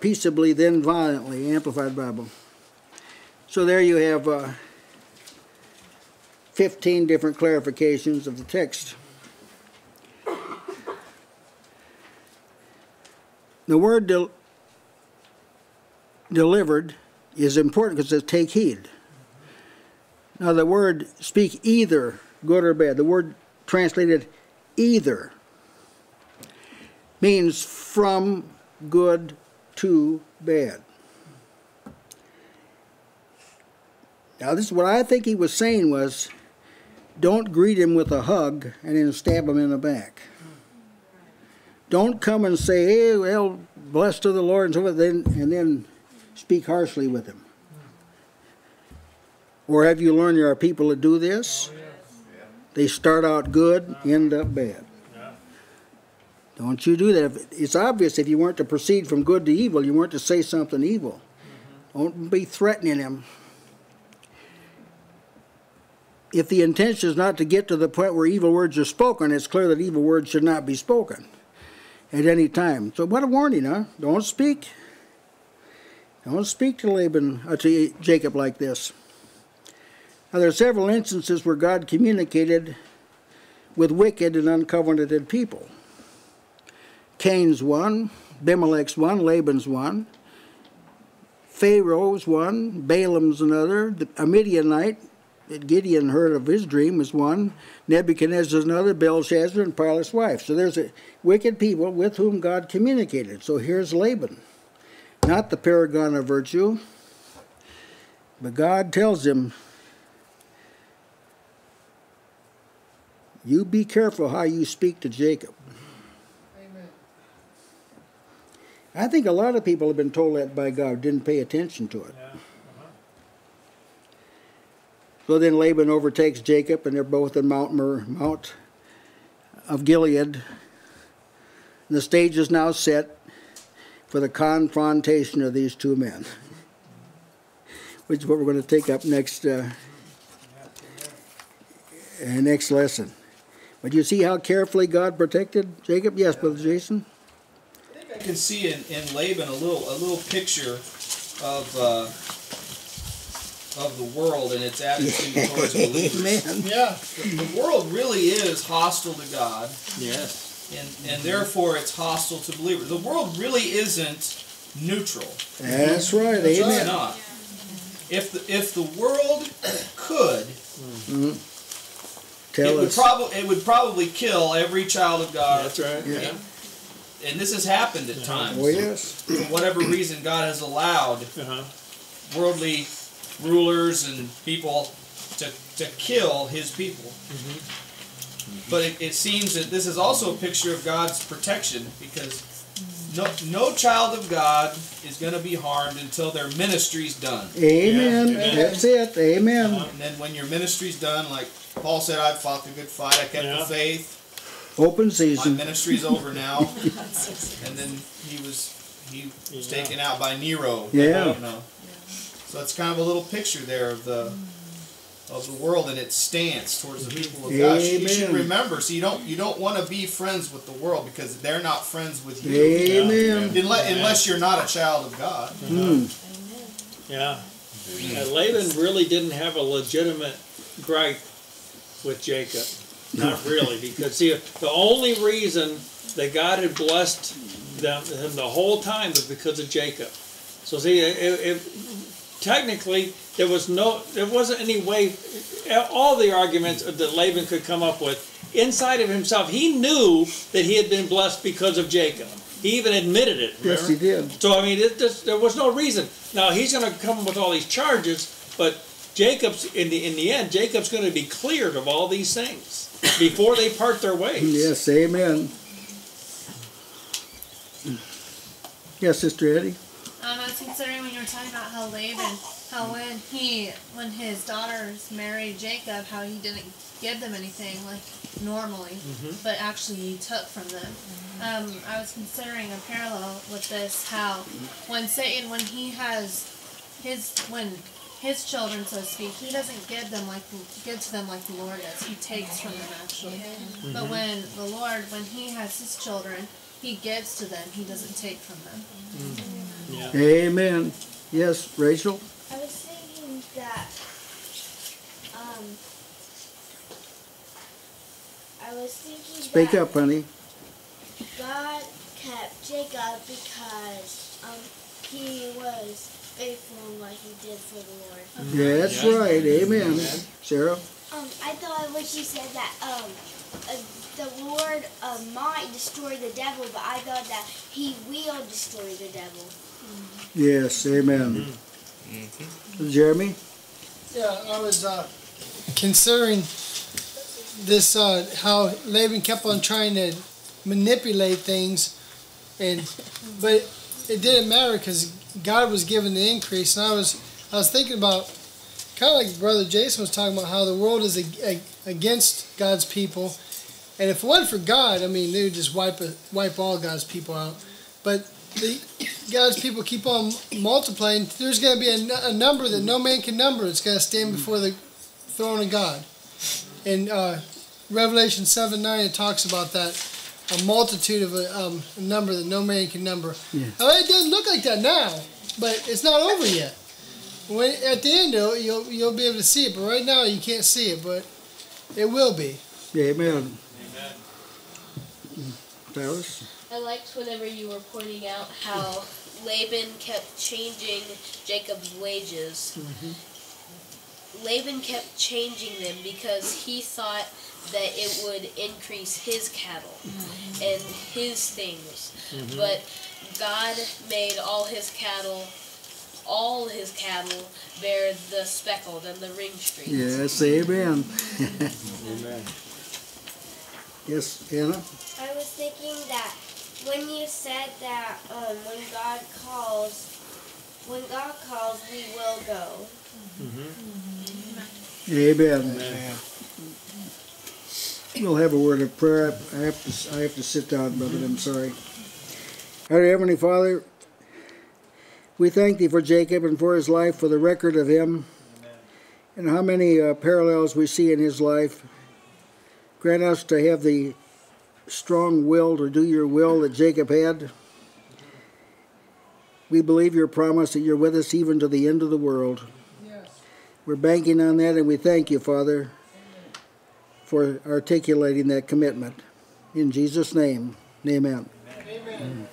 peaceably, then violently. Amplified Bible. So there you have uh, 15 different clarifications of the text. The word del- delivered is important because it says take heed. Now, the word speak either good or bad, the word translated either means from good to bad. Now, this is what I think he was saying was don't greet him with a hug and then stab him in the back. Don't come and say, hey, well, blessed to the Lord, and so forth, then, and then speak harshly with him. Or have you learned there are people that do this? Oh, they start out good, end up bad. Don't you do that. It's obvious if you weren't to proceed from good to evil, you weren't to say something evil. Don't be threatening him. If the intention is not to get to the point where evil words are spoken, it's clear that evil words should not be spoken at any time. So what a warning, huh? Don't speak. Don't speak to Laban, uh, to Jacob like this. Now, there are several instances where God communicated with wicked and uncovenanted people. Cain's one, Abimelech's one, Laban's one, Pharaoh's one, Balaam's another, the- a Midianite that Gideon heard of his dream was one, Nebuchadnezzar's another, Belshazzar, and Pilate's wife. So there's a wicked people with whom God communicated. So here's Laban, not the paragon of virtue, but God tells him, You be careful how you speak to Jacob. I think a lot of people have been told that by God, didn't pay attention to it. So then Laban overtakes Jacob, and they're both in Mount Mer, Mount of Gilead. And the stage is now set for the confrontation of these two men, which is what we're going to take up next. Uh, uh, next lesson. But you see how carefully God protected Jacob? Yes, Brother Jason? I can see in, in Laban a little a little picture of uh, of the world and its attitude towards believers. Amen. Yeah, the, the world really is hostile to God, Yes. and and therefore it's hostile to believers. The world really isn't neutral. That's right. It's Amen. not. If the if the world could, it Tell would us. probably it would probably kill every child of God. That's right. Yeah. And this has happened at times. Oh, yes. For whatever reason, God has allowed Uh-huh. worldly rulers and people to, to kill his people. But it, it seems that this is also a picture of God's protection because no, no child of God is going to be harmed until their ministry's done. Amen. Yeah. That's it. Amen. And then when your ministry's done, like Paul said, I fought the good fight, I kept Yeah. the faith, Open my season. ministry's over now. and then he was he was Yeah. taken out by Nero. Yeah. You know. So it's kind of a little picture there of the of the world and its stance towards the people of God. You should Amen. remember, so you don't you don't want to be friends with the world because they're not friends with you. Amen. Unless, unless you're not a child of God. Hmm. Yeah. Yeah, Laban really didn't have a legitimate gripe with Jacob. Not really, because see, the only reason that God had blessed them, him the whole time was because of Jacob. So see, it, it, technically there was no, there wasn't any way. All the arguments that Laban could come up with inside of himself, he knew that he had been blessed because of Jacob. He even admitted it. Yes, he did. So I mean, it just, there was no reason. Now he's going to come with all these charges, but Jacob's in the in the end, Jacob's going to be cleared of all these things before they part their ways. Yes, amen. Yes, Sister Eddie? Um, I was considering when you were talking about how Laban, how when he, when his daughters married Jacob, how he didn't give them anything like normally, but actually he took from them. Um, I was considering a parallel with this, how when Satan, when he has his, when his children, so to speak, he doesn't give them like give to them like the Lord does. He takes from them actually. But when the Lord, when he has his children, he gives to them. He doesn't take from them. Yeah. Amen. Yes, Rachel? I was thinking that um I was thinking Speak that up, honey. God kept Jacob because um he was faithful like he did for the Lord. Yeah, that's right. Amen. Sarah? Um, I thought when she said that um, uh, the Lord uh, might destroy the devil, but I thought that He will destroy the devil. Yes, amen. Jeremy? Yeah, I was uh, considering this uh, how Laban kept on trying to manipulate things, and but it didn't matter because God was giving the increase. And I was I was thinking about kind of like Brother Jason was talking about how the world is ag- ag- against God's people, and if it wasn't for God, I mean, they would just wipe it, wipe all God's people out. But the God's people keep on multiplying. There's going to be a, a number that no man can number. It's going to stand before the throne of God. In uh, Revelation 7 9, it talks about that a multitude of a, um, a number that no man can number. Yeah. Now, it doesn't look like that now, but it's not over yet. When, at the end, you'll, you'll, you'll be able to see it, but right now you can't see it, but it will be. Yeah, Amen. Dallas? I liked whenever you were pointing out how Laban kept changing Jacob's wages. Laban kept changing them because he thought that it would increase his cattle mm-hmm. and his things. Mm-hmm. But God made all his cattle, all his cattle bear the speckled and the ring streaks. Yes, amen. Amen. Yes, Anna? I was thinking that when you said that um, when God calls, when God calls, we will go. Mm-hmm. Amen. We'll have a word of prayer. I have to, I have to sit down, brother, I'm sorry. Our Heavenly Father, we thank Thee for Jacob and for his life, for the record of him, and how many uh, parallels we see in his life. Grant us to have the strong will to do Your will that Jacob had. We believe Your promise that You're with us even to the end of the world. We're banking on that, and we thank you, Father, for articulating that commitment. In Jesus' name, amen. Amen.